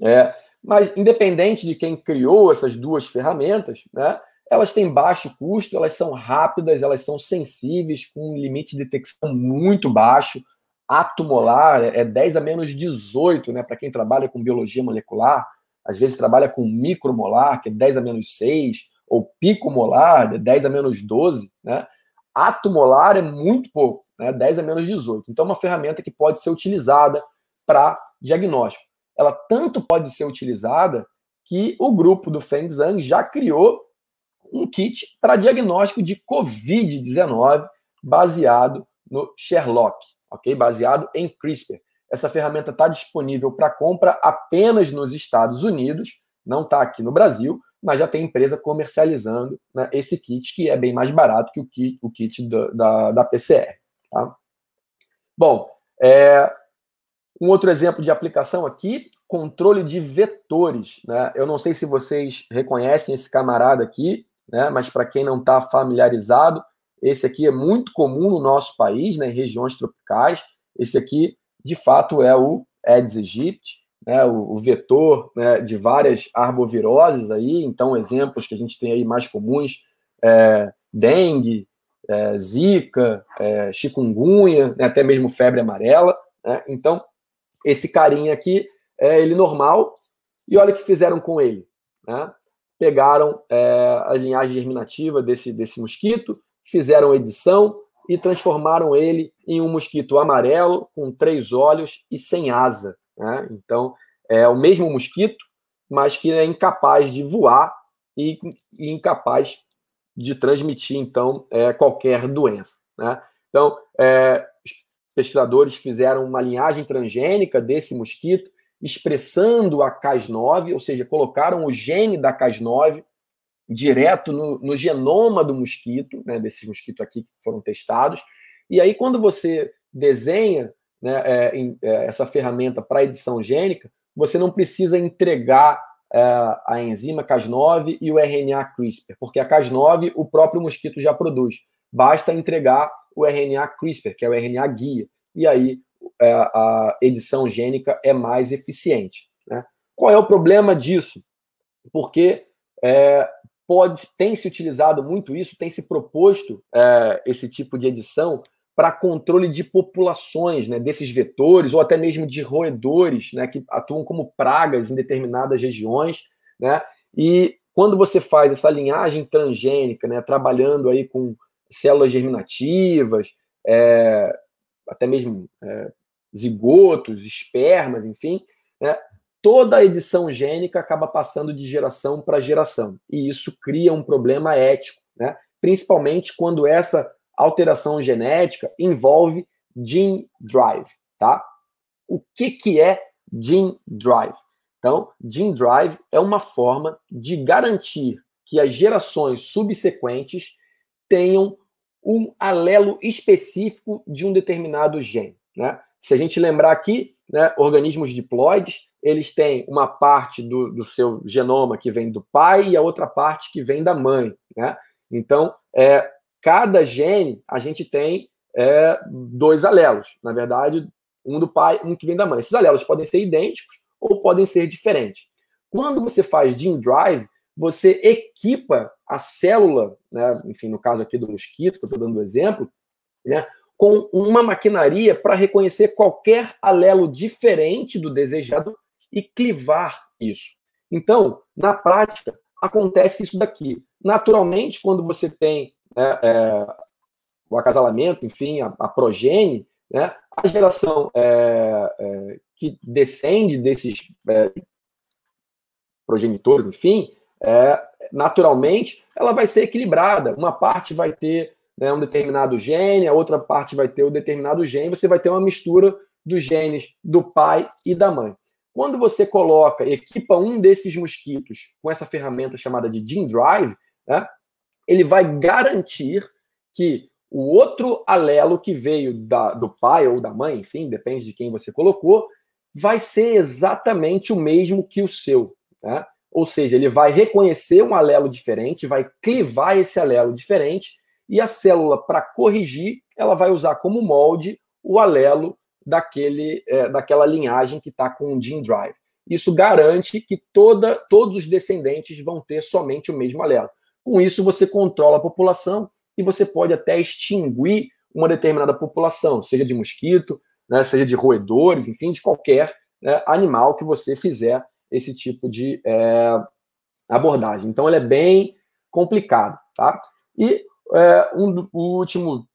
É, mas independente de quem criou essas duas ferramentas, né, elas têm baixo custo, elas são rápidas, elas são sensíveis, com um limite de detecção muito baixo. Ato molar é 10 a menos 18, né? Para quem trabalha com biologia molecular, às vezes trabalha com micromolar, que é 10 a menos 6, ou picomolar, é 10 a menos 12, né? Ato molar é muito pouco, né? 10 a menos 18. Então, é uma ferramenta que pode ser utilizada para diagnóstico. Ela tanto pode ser utilizada que o grupo do Feng Zhang já criou um kit para diagnóstico de COVID-19 baseado no Sherlock, ok? Baseado em CRISPR. Essa ferramenta está disponível para compra apenas nos Estados Unidos, não está aqui no Brasil, mas já tem empresa comercializando né, esse kit, que é bem mais barato que o kit, o kit da, da, da PCR. Tá? Bom, é, um outro exemplo de aplicação aqui, controle de vetores. Né? Eu não sei se vocês reconhecem esse camarada aqui, né? mas para quem não está familiarizado, esse aqui é muito comum no nosso país, né? em regiões tropicais. Esse aqui, de fato, é o Aedes aegypti, né? o, o vetor né? de várias arboviroses aí. Então, exemplos que a gente tem aí mais comuns, é, dengue, é, zika, é, chikungunya, né? até mesmo febre amarela. Né? Então, esse carinha aqui é ele normal, e olha o que fizeram com ele. Né? pegaram é, a linhagem germinativa desse, desse mosquito, fizeram edição e transformaram ele em um mosquito amarelo, com três olhos e sem asa. Né? Então, é o mesmo mosquito, mas que é incapaz de voar e, e incapaz de transmitir, então, é, qualquer doença. Né? Então, é, pesquisadores fizeram uma linhagem transgênica desse mosquito, expressando a Cas9, ou seja, colocaram o gene da Cas9 direto no, no genoma do mosquito, né, desses mosquitos aqui que foram testados. E aí, quando você desenha né, é, em, é, essa ferramenta para edição gênica, você não precisa entregar é, a enzima Cas9 e o RNA CRISPR, porque a Cas9 o próprio mosquito já produz. Basta entregar o RNA CRISPR, que é o RNA guia. E aí é, a edição gênica é mais eficiente. Né? Qual é o problema disso? Porque é, pode tem se utilizado muito isso, tem se proposto é, esse tipo de edição para controle de populações né, desses vetores ou até mesmo de roedores né, que atuam como pragas em determinadas regiões. Né? E quando você faz essa linhagem transgênica, né, trabalhando aí com células germinativas, é, até mesmo é, zigotos, espermas, enfim, né, toda a edição gênica acaba passando de geração para geração. E isso cria um problema ético, né, principalmente quando essa alteração genética envolve gene drive. Tá? O que, que é gene drive? Então, gene drive é uma forma de garantir que as gerações subsequentes tenham um alelo específico de um determinado gene. Né? Se a gente lembrar aqui, né, organismos diploides, eles têm uma parte do, do seu genoma que vem do pai e a outra parte que vem da mãe. Né? Então, é, cada gene, a gente tem é, dois alelos. Na verdade, um do pai, um que vem da mãe. Esses alelos podem ser idênticos ou podem ser diferentes. Quando você faz gene drive, você equipa a célula, né, enfim, no caso aqui do mosquito, que eu estou dando exemplo, né, com uma maquinaria para reconhecer qualquer alelo diferente do desejado e clivar isso. Então, na prática, acontece isso daqui. Naturalmente, quando você tem né, é, o acasalamento, enfim, a, a progenie, né, a geração é, é, que descende desses é, progenitores, enfim, é, naturalmente, ela vai ser equilibrada. Uma parte vai ter né, um determinado gene, a outra parte vai ter um determinado gene, você vai ter uma mistura dos genes do pai e da mãe. Quando você coloca, equipa um desses mosquitos com essa ferramenta chamada de Gene Drive, né, ele vai garantir que o outro alelo que veio da, do pai ou da mãe, enfim, depende de quem você colocou, vai ser exatamente o mesmo que o seu. Né? Ou seja, ele vai reconhecer um alelo diferente, vai clivar esse alelo diferente e a célula, para corrigir, ela vai usar como molde o alelo daquele, é, daquela linhagem que está com o gene drive. Isso garante que toda, todos os descendentes vão ter somente o mesmo alelo. Com isso, você controla a população e você pode até extinguir uma determinada população, seja de mosquito, né, seja de roedores, enfim, de qualquer né, animal que você fizer esse tipo de é, abordagem. Então, ele é bem complicado, tá? E é, um, último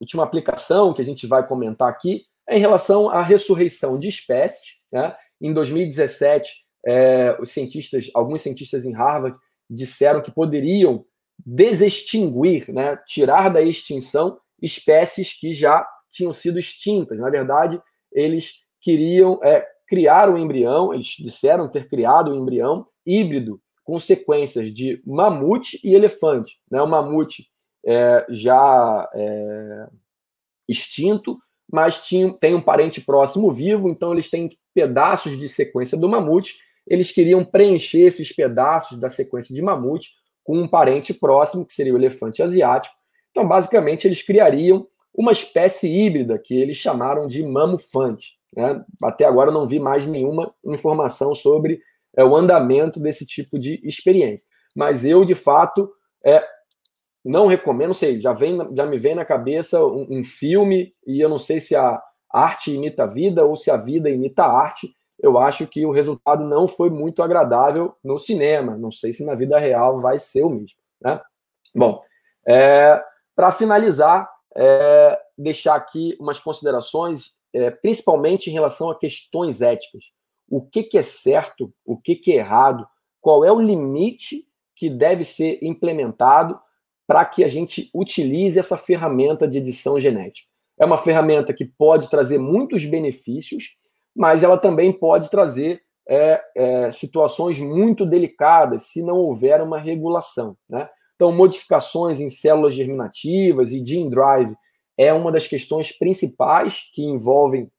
última aplicação que a gente vai comentar aqui é em relação à ressurreição de espécies. Né? Em 2017, é, os cientistas, alguns cientistas em Harvard disseram que poderiam desextinguir, né, tirar da extinção espécies que já tinham sido extintas. Na verdade, eles queriam é, criar um embrião, eles disseram ter criado um embrião híbrido com sequências de mamute e elefante. Né? O mamute é, já é, extinto, mas tinha, tem um parente próximo vivo, então eles têm pedaços de sequência do mamute. Eles queriam preencher esses pedaços da sequência de mamute com um parente próximo, que seria o elefante asiático. Então, basicamente, eles criariam uma espécie híbrida que eles chamaram de mamufante. Né? Até agora não vi mais nenhuma informação sobre é, o andamento desse tipo de experiência. Mas eu, de fato, é, não recomendo, não sei, já, vem, já me vem na cabeça um, um, filme, e eu não sei se a arte imita a vida ou se a vida imita a arte. Eu acho que o resultado não foi muito agradável no cinema. Não sei se na vida real vai ser o mesmo. Né? Bom, é, para finalizar, é, deixar aqui umas considerações, é, principalmente em relação a questões éticas. O que, que é certo, o que, que é errado, qual é o limite que deve ser implementado para que a gente utilize essa ferramenta de edição genética. É uma ferramenta que pode trazer muitos benefícios, mas ela também pode trazer é, é, situações muito delicadas se não houver uma regulação. Né? Então, modificações em células germinativas e gene drive é uma das questões principais que envolvem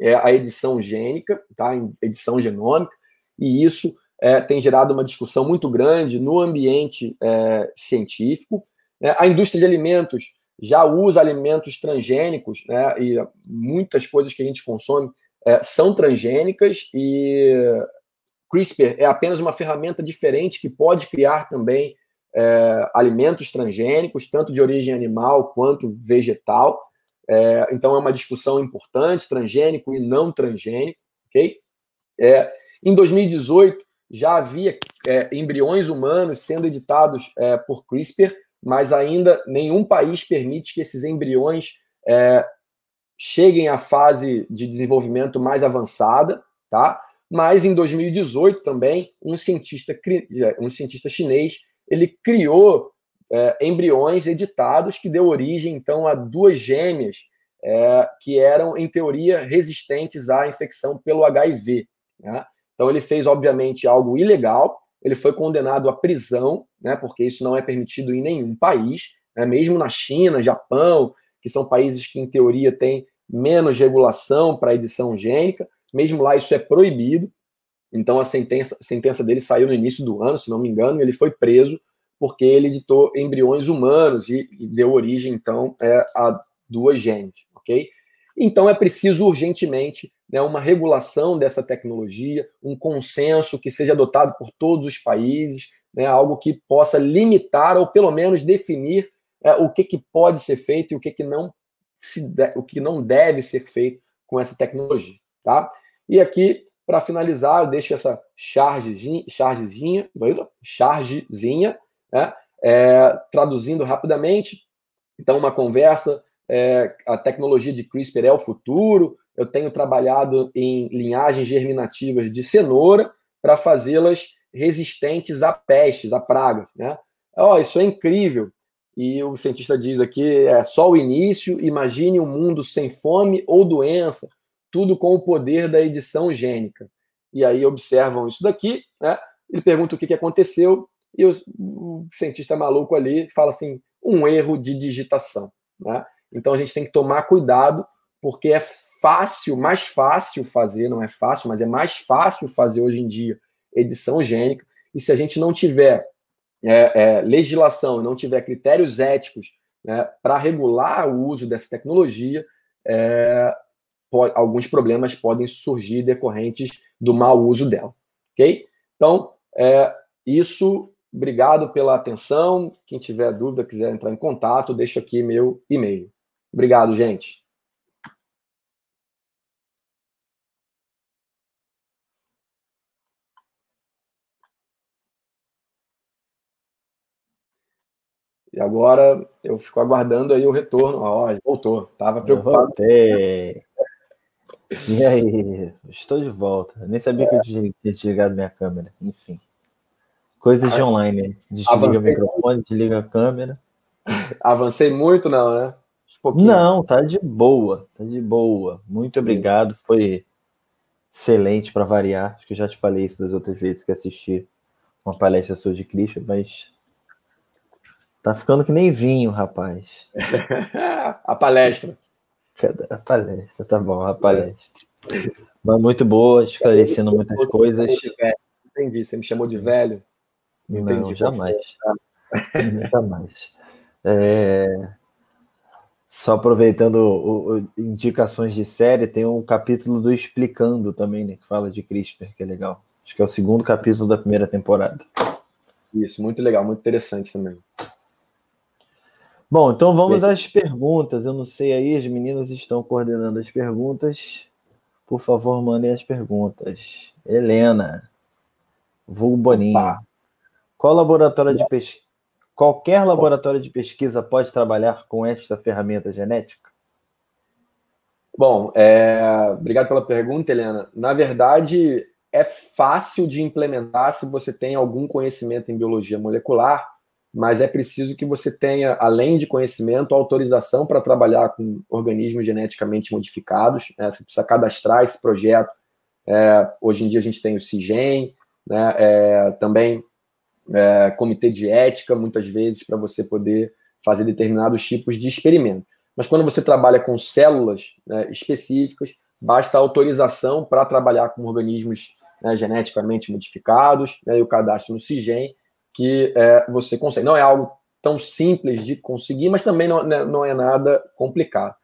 é, a edição gênica, tá? edição genômica, e isso é, tem gerado uma discussão muito grande no ambiente é, científico. Né? A indústria de alimentos já usa alimentos transgênicos, né? e muitas coisas que a gente consome é, são transgênicas, e CRISPR é apenas uma ferramenta diferente que pode criar também é, alimentos transgênicos, tanto de origem animal quanto vegetal. É, então é uma discussão importante, transgênico e não transgênico, ok? É, em 2018, já havia é, embriões humanos sendo editados é, por CRISPR, mas ainda nenhum país permite que esses embriões é, cheguem à fase de desenvolvimento mais avançada, tá? Mas em 2018 também um cientista, um cientista chinês ele criou é, embriões editados que deu origem então a duas gêmeas é, que eram em teoria resistentes à infecção pelo HIV. Né? Então, ele fez, obviamente, algo ilegal, ele foi condenado à prisão, né, porque isso não é permitido em nenhum país, né, mesmo na China, Japão, que são países que, em teoria, têm menos regulação para edição gênica, mesmo lá isso é proibido. Então, a sentença, a sentença dele saiu no início do ano, se não me engano, e ele foi preso porque ele editou embriões humanos e, e deu origem, então, é, a duas gêmeas, ok? Então, é preciso urgentemente né, uma regulação dessa tecnologia, um consenso que seja adotado por todos os países, né, algo que possa limitar ou pelo menos definir é, o que, que pode ser feito e o que, que não se o que não deve ser feito com essa tecnologia, tá? E aqui para finalizar, eu deixo essa chargezinha, chargezinha, chargezinha, né? É, traduzindo rapidamente. Então, uma conversa, é, a tecnologia de CRISPR é o futuro, eu tenho trabalhado em linhagens germinativas de cenoura para fazê-las resistentes a pestes, a pragas. Né? Oh, isso é incrível. E o cientista diz aqui: é só o início, imagine um mundo sem fome ou doença, tudo com o poder da edição gênica. E aí observam isso daqui, né? ele pergunta o que, que aconteceu, e o, o cientista maluco ali fala assim: um erro de digitação. Né? Então a gente tem que tomar cuidado, porque é fácil, mais fácil fazer, não é fácil, mas é mais fácil fazer hoje em dia edição gênica. E se a gente não tiver é, é, legislação não tiver critérios éticos né, para regular o uso dessa tecnologia, é, pode, alguns problemas podem surgir decorrentes do mau uso dela. Ok? Então, é, isso. Obrigado pela atenção. Quem tiver dúvida, quiser entrar em contato, deixo aqui meu e-mail. Obrigado, gente. E agora eu fico aguardando aí o retorno. Ó, voltou. Tava preocupado. voltei. E aí? Estou de volta. Nem sabia é. que eu tinha desligado minha câmera. Enfim. Coisas de online. Desliga Avancei. o microfone, desliga a câmera. Avancei muito, não, né? Um não, tá de boa. Tá de boa. Muito obrigado. Foi excelente para variar. Acho que eu já te falei isso das outras vezes que assisti uma palestra sua de Cristo, mas Tá ficando que nem vinho, rapaz. a palestra. A palestra, tá bom, a palestra. Mas muito boa, esclarecendo muitas coisas. Entendi, você me chamou de velho? Não, Entendi, jamais. jamais. É... Só aproveitando o, o, indicações de série, tem um capítulo do Explicando também, né, que fala de CRISPR, que é legal. Acho que é o segundo capítulo da primeira temporada. Isso, muito legal, muito interessante também. Bom, então vamos às perguntas. Eu não sei aí, as meninas estão coordenando as perguntas. Por favor, mandem as perguntas. Helena, vulgo Boninho. Qual laboratório de pesquisa? Qualquer laboratório de pesquisa pode trabalhar com esta ferramenta genética? Bom, é... obrigado pela pergunta, Helena. Na verdade, é fácil de implementar se você tem algum conhecimento em biologia molecular mas é preciso que você tenha, além de conhecimento, autorização para trabalhar com organismos geneticamente modificados. Né? Você precisa cadastrar esse projeto. É, hoje em dia a gente tem o CIGEM, né? É, também é, comitê de ética, muitas vezes, para você poder fazer determinados tipos de experimento. Mas quando você trabalha com células né, específicas, basta autorização para trabalhar com organismos né, geneticamente modificados, né, e o cadastro no CIGEM, que é, você consegue. Não é algo tão simples de conseguir, mas também não, né, não é nada complicado.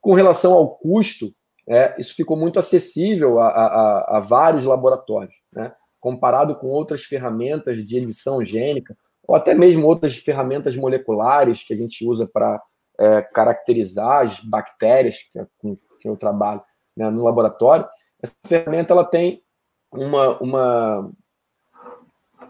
Com relação ao custo, é, isso ficou muito acessível a, a, a vários laboratórios, né? comparado com outras ferramentas de edição gênica, ou até mesmo outras ferramentas moleculares que a gente usa para é, caracterizar as bactérias que, é com que eu trabalho né, no laboratório. Essa ferramenta ela tem uma, uma,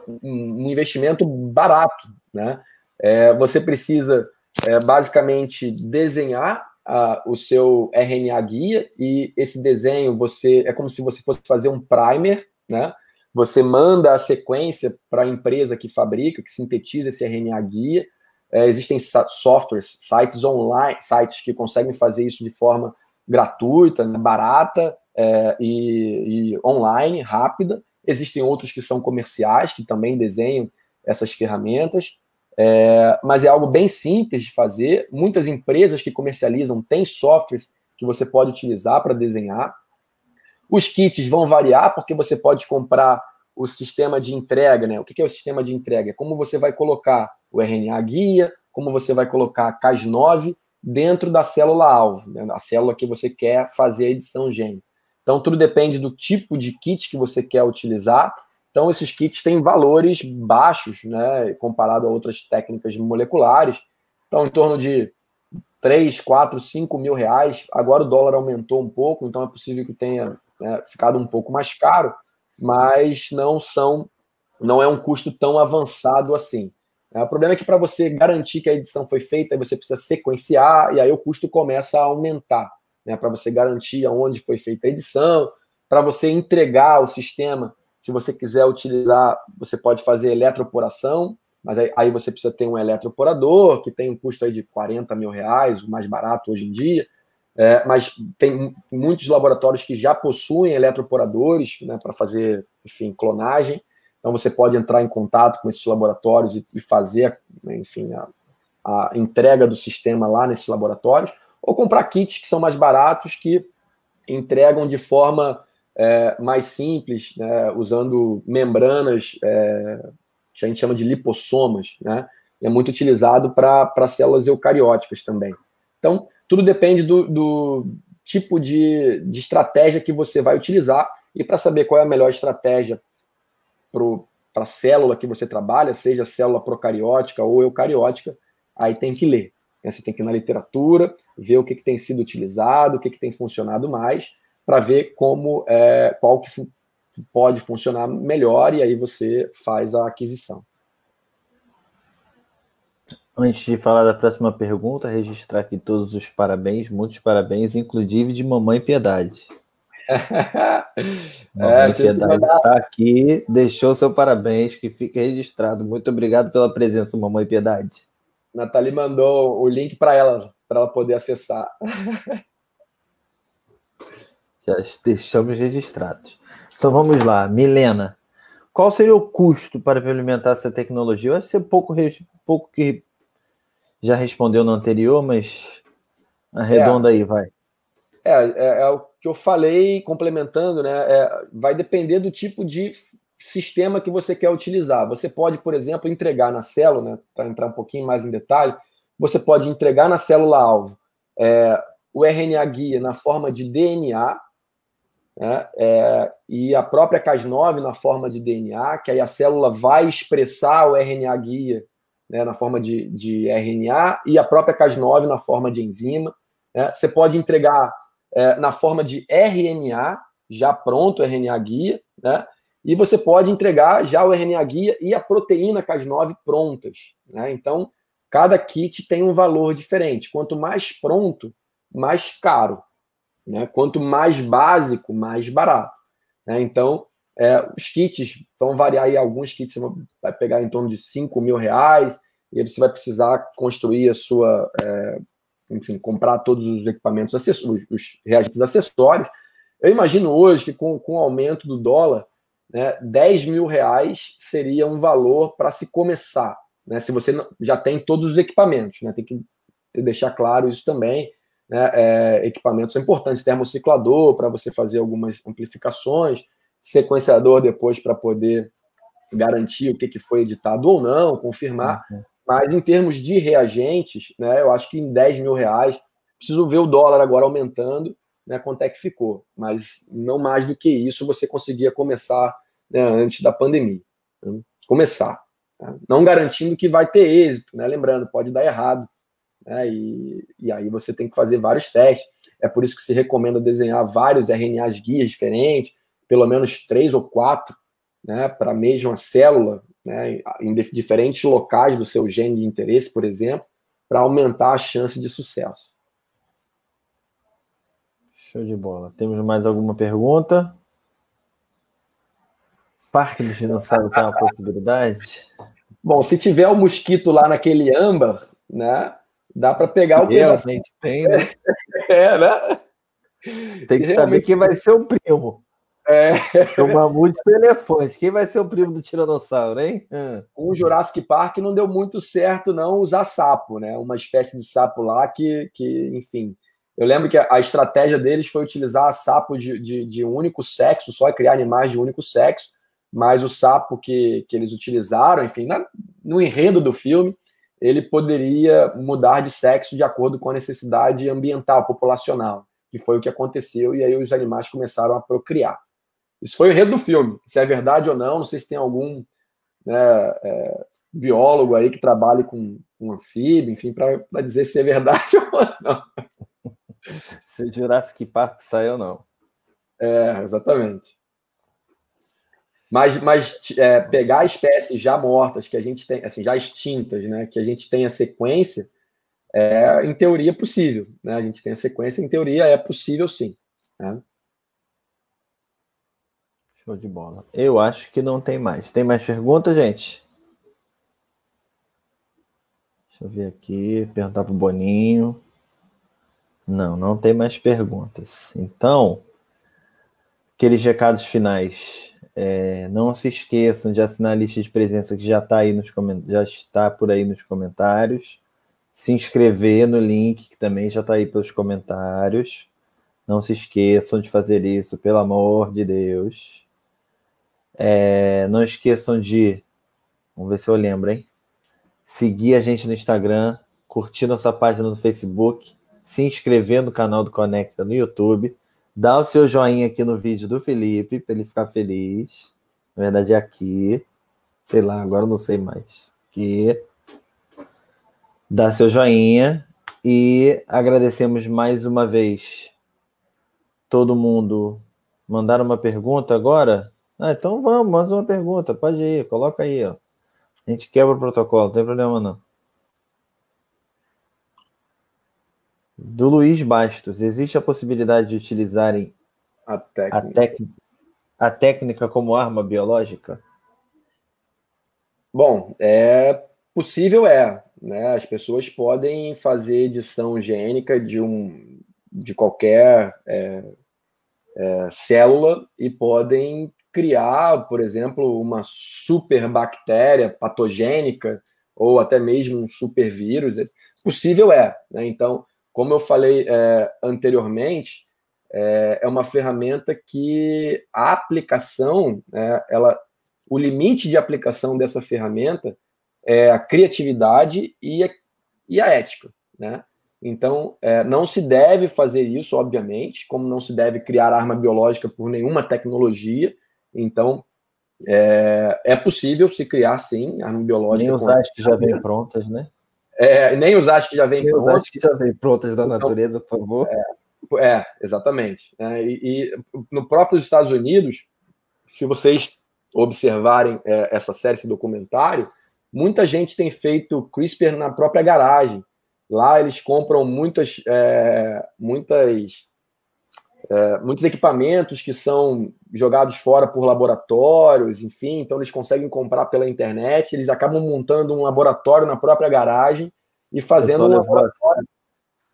um investimento barato, né? É, você precisa é, basicamente desenhar a, o seu RNA guia e esse desenho você é como se você fosse fazer um primer, né? Você manda a sequência para a empresa que fabrica, que sintetiza esse RNA guia. É, existem softwares, sites online, sites que conseguem fazer isso de forma gratuita, né, barata é, e, e online, rápida. Existem outros que são comerciais, que também desenham essas ferramentas, é, mas é algo bem simples de fazer. Muitas empresas que comercializam têm softwares que você pode utilizar para desenhar. Os kits vão variar, porque você pode comprar o sistema de entrega, né? O que é o sistema de entrega? É como você vai colocar o RNA guia, como você vai colocar a Cas9 dentro da célula-alvo, né? a célula que você quer fazer a edição gênica. Então, tudo depende do tipo de kit que você quer utilizar. Então, esses kits têm valores baixos, né, comparado a outras técnicas moleculares. Então, em torno de 3, 4, 5 mil reais. Agora o dólar aumentou um pouco, então é possível que tenha né, ficado um pouco mais caro, mas não são, não é um custo tão avançado assim. É, o problema é que para você garantir que a edição foi feita, você precisa sequenciar e aí o custo começa a aumentar né, para você garantir aonde foi feita a edição, para você entregar o sistema. Se você quiser utilizar, você pode fazer eletroporação, mas aí, aí você precisa ter um eletroporador, que tem um custo aí de 40 mil reais, o mais barato hoje em dia. É, mas tem muitos laboratórios que já possuem eletroporadores né, para fazer, enfim, clonagem. Então você pode entrar em contato com esses laboratórios e, e fazer, enfim, a, a entrega do sistema lá nesses laboratórios ou comprar kits que são mais baratos, que entregam de forma é, mais simples, né, usando membranas é, que a gente chama de lipossomas, né? É muito utilizado para células eucarióticas também. Então, tudo depende do, do tipo de, de estratégia que você vai utilizar e para saber qual é a melhor estratégia para a célula que você trabalha, seja célula procariótica ou eucariótica, aí tem que ler. Né? Você tem que ir na literatura, ver o que, que tem sido utilizado, o que, que tem funcionado mais, para ver como é, qual que fu pode funcionar melhor e aí você faz a aquisição. Antes de falar da próxima pergunta, registrar aqui todos os parabéns, muitos parabéns, inclusive de Mamãe Piedade. Mamãe é, Piedade está aqui, deixou seu parabéns, que fica registrado. Muito obrigado pela presença, Mamãe Piedade. Nathalie mandou o link para ela, para ela poder acessar. Já deixamos registrados. Então vamos lá, Milena. Qual seria o custo para implementar essa tecnologia? Eu acho que você pouco, pouco que já respondeu no anterior, mas arredonda é, aí, vai. É, é, é, o que eu falei, complementando, né? É, vai depender do tipo de sistema que você quer utilizar. Você pode, por exemplo, entregar na célula, né, para entrar um pouquinho mais em detalhe, você pode entregar na célula-alvo é, o RNA guia na forma de DNA, né, é, e a própria Cas9 na forma de DNA, que aí a célula vai expressar o RNA guia né, na forma de, de RNA, e a própria Cas9 na forma de enzima. Né. Você pode entregar é, na forma de RNA, já pronto, RNA guia, né? E você pode entregar já o RNA guia e a proteína Cas9 prontas. Né? Então, cada kit tem um valor diferente. Quanto mais pronto, mais caro. Né? Quanto mais básico, mais barato. Né? Então, é, os kits vão variar aí. Alguns kits você vai pegar em torno de 5 mil reais, e aí você vai precisar construir a sua. É, enfim, comprar todos os equipamentos, os, os reagentes acessórios. Eu imagino hoje que com, com o aumento do dólar, né, 10 mil reais seria um valor para se começar, né, se você já tem todos os equipamentos, né, tem que deixar claro isso também, né, é, equipamentos são importantes, termociclador para você fazer algumas amplificações, sequenciador depois para poder garantir o que, que foi editado ou não, confirmar, uhum. mas em termos de reagentes, né, eu acho que em 10 mil reais, preciso ver o dólar agora aumentando, né, quanto é que ficou, mas não mais do que isso você conseguia começar né, antes da pandemia. Né? Começar. Tá? Não garantindo que vai ter êxito, né? lembrando, pode dar errado. Né? E, e aí você tem que fazer vários testes. É por isso que se recomenda desenhar vários RNAs guias diferentes, pelo menos três ou quatro, né, para a mesma célula, né, em diferentes locais do seu gene de interesse, por exemplo, para aumentar a chance de sucesso. Show de bola. Temos mais alguma pergunta? Parque dos dinossauros é uma possibilidade? Bom, se tiver o um mosquito lá naquele âmbar, né? Dá para pegar se o pedaço. Realmente tem, né? É, né? Tem que se saber quem vai ser o primo. É. O mamute e o elefante. Quem vai ser o primo do tiranossauro, hein? Com o Jurassic Park não deu muito certo não usar sapo, né? Uma espécie de sapo lá que, que enfim, eu lembro que a estratégia deles foi utilizar sapo de, de, de único sexo, só criar animais de único sexo, mas o sapo que, que eles utilizaram, enfim, na, no enredo do filme, ele poderia mudar de sexo de acordo com a necessidade ambiental, populacional, que foi o que aconteceu, e aí os animais começaram a procriar. Isso foi o enredo do filme. Se é verdade ou não, não sei se tem algum né, é, biólogo aí que trabalhe com, com anfíbio, enfim, para dizer se é verdade ou não. Se o Jurassic Park saiu, não. É, exatamente. Mas, mas é, pegar espécies já mortas, que a gente tem, assim, já extintas, né, que a gente tem a sequência, é, em teoria, possível. Né? A gente tem a sequência, em teoria, é possível sim. Né? Show de bola. Eu acho que não tem mais. Tem mais perguntas, gente? Deixa eu ver aqui, perguntar para o Boninho. Não, não tem mais perguntas. Então, aqueles recados finais. É, não se esqueçam de assinar a lista de presença que já está aí nos já está por aí nos comentários. Se inscrever no link que também já está aí pelos comentários. Não se esqueçam de fazer isso, pelo amor de Deus. É, não esqueçam de Vamos ver se eu lembro, hein? Seguir a gente no Instagram, curtir nossa página no Facebook, se inscrever no canal do Conecta no YouTube, dar o seu joinha aqui no vídeo do Felipe, para ele ficar feliz. Na verdade, é aqui. Sei lá, agora não sei mais. Aqui. Dá seu joinha. E agradecemos mais uma vez todo mundo. Mandaram uma pergunta agora? Ah, então vamos, manda uma pergunta. Pode ir, coloca aí, ó. A gente quebra o protocolo, não tem problema não. Do Luiz Bastos, existe a possibilidade de utilizarem a técnica, a, a técnica como arma biológica? Bom, é possível é, né? As pessoas podem fazer edição gênica de um de qualquer é, é, célula e podem criar, por exemplo, uma superbactéria patogênica ou até mesmo um supervírus. Possível é, né? Então, como eu falei é, anteriormente, é, é, uma ferramenta que a aplicação, né, ela, o limite de aplicação dessa ferramenta é a criatividade e a, e a ética, né? Então, é, não se deve fazer isso, obviamente, como não se deve criar arma biológica por nenhuma tecnologia. Então, é, é possível se criar, sim, arma biológica. Nem os que já vêm prontas, né? É, nem os que já vêm prontas. que já vêm prontas da então, natureza, por favor. É, é exatamente. É, e, e, no próprio Estados Unidos, se vocês observarem é, essa série, esse documentário, muita gente tem feito CRISPR na própria garagem. Lá eles compram muitas, é, muitas, é, muitos equipamentos que são jogados fora por laboratórios, enfim, então eles conseguem comprar pela internet, eles acabam montando um laboratório na própria garagem e fazendo um laboratório.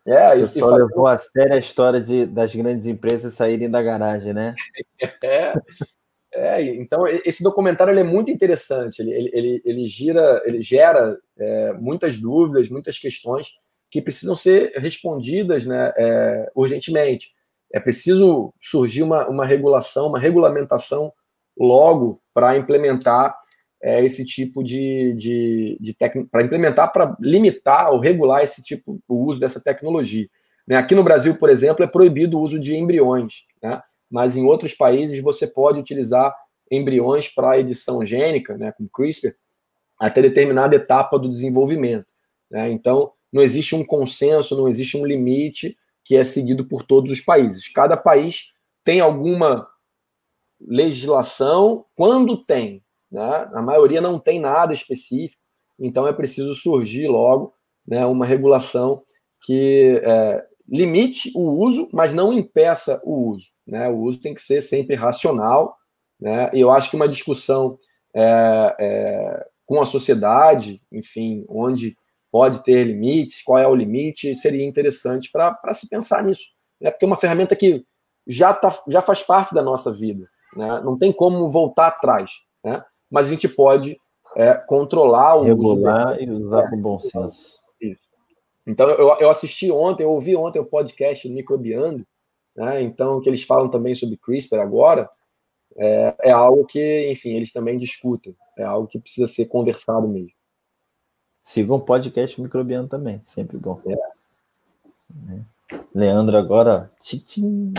É, o pessoal faz... levou a sério a história de, das grandes empresas saírem da garagem, né? é, é, então esse documentário é muito interessante. Ele, ele, ele, gira, ele gera é, muitas dúvidas, muitas questões que precisam ser respondidas né, é, urgentemente. É preciso surgir uma, uma regulação, uma regulamentação logo para implementar é, esse tipo de, de, de técnica, para implementar, para limitar ou regular esse tipo, o uso dessa tecnologia. Né? Aqui no Brasil, por exemplo, é proibido o uso de embriões, né? mas em outros países você pode utilizar embriões para edição gênica, né, com CRISPR, até determinada etapa do desenvolvimento. Né? Então, não existe um consenso, não existe um limite que é seguido por todos os países. Cada país tem alguma legislação, quando tem, né? a maioria não tem nada específico, então é preciso surgir logo né, uma regulação que é, limite o uso, mas não impeça o uso. Né? O uso tem que ser sempre racional, né? e eu acho que uma discussão é, é, com a sociedade, enfim, onde pode ter limites, qual é o limite, seria interessante para se pensar nisso. Né? Porque é uma ferramenta que já, tá, já faz parte da nossa vida. Né? Não tem como voltar atrás. Né? Mas a gente pode é, controlar o Regular uso. e usar é, com bom senso. Isso. Então, eu, eu assisti ontem, eu ouvi ontem o podcast Microbiando, né? então, que eles falam também sobre CRISPR agora, é, é algo que, enfim, eles também discutem. É algo que precisa ser conversado mesmo. Siga um podcast microbiano também, sempre bom. É. Né? Leandro agora. Tchim.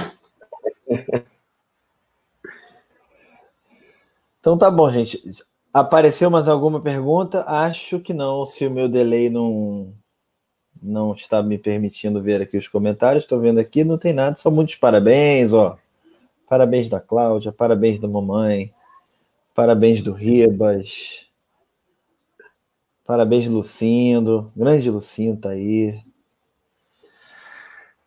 então tá bom, gente. Apareceu mais alguma pergunta? Acho que não, se o meu delay não não está me permitindo ver aqui os comentários. Estou vendo aqui, não tem nada, só muitos parabéns, ó. Parabéns da Cláudia, parabéns da mamãe, parabéns do Ribas. Parabéns, Lucindo. Grande Lucindo tá aí.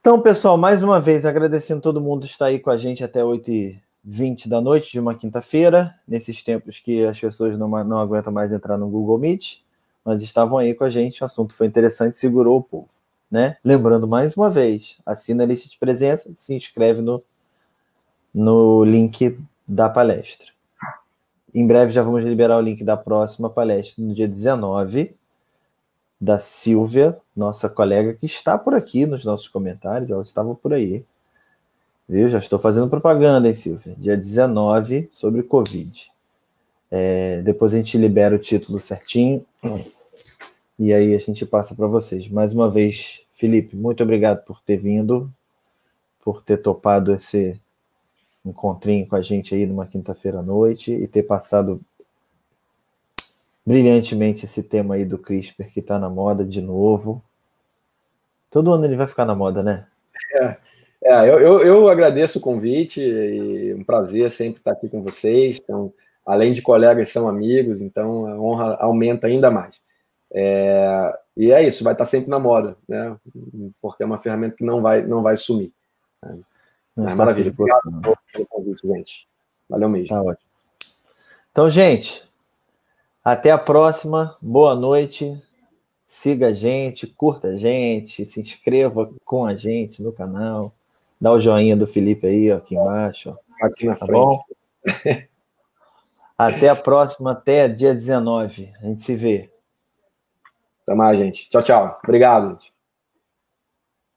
Então, pessoal, mais uma vez agradecendo todo mundo que está aí com a gente até 8h20 da noite de uma quinta-feira, nesses tempos que as pessoas não, não aguentam mais entrar no Google Meet, mas estavam aí com a gente, o assunto foi interessante, segurou o povo. Né? Lembrando mais uma vez, assina a lista de presença, se inscreve no, no link da palestra. Em breve já vamos liberar o link da próxima palestra, no dia 19, da Silvia, nossa colega, que está por aqui nos nossos comentários, ela estava por aí. Viu? Já estou fazendo propaganda, hein, Silvia? Dia 19, sobre Covid. É, depois a gente libera o título certinho. E aí a gente passa para vocês. Mais uma vez, Felipe, muito obrigado por ter vindo, por ter topado esse encontrinho com a gente aí numa quinta-feira à noite e ter passado brilhantemente esse tema aí do CRISPR que está na moda de novo. Todo ano ele vai ficar na moda, né? É, é eu, eu, eu, agradeço o convite e um prazer sempre estar aqui com vocês. Então, além de colegas, são amigos, então a honra aumenta ainda mais. É, e é isso, vai estar sempre na moda, né? Porque é uma ferramenta que não vai, não vai sumir. É, maravilha. Obrigado pelo convite, gente. Valeu mesmo. Tá ótimo. Então, gente, até a próxima. Boa noite. Siga a gente, curta a gente, se inscreva com a gente no canal. Dá o joinha do Felipe aí, ó, aqui embaixo. Ó. Aqui na tá frente. Bom? até a próxima, até dia 19. A gente se vê. Até mais, gente. Tchau, tchau. Obrigado, gente.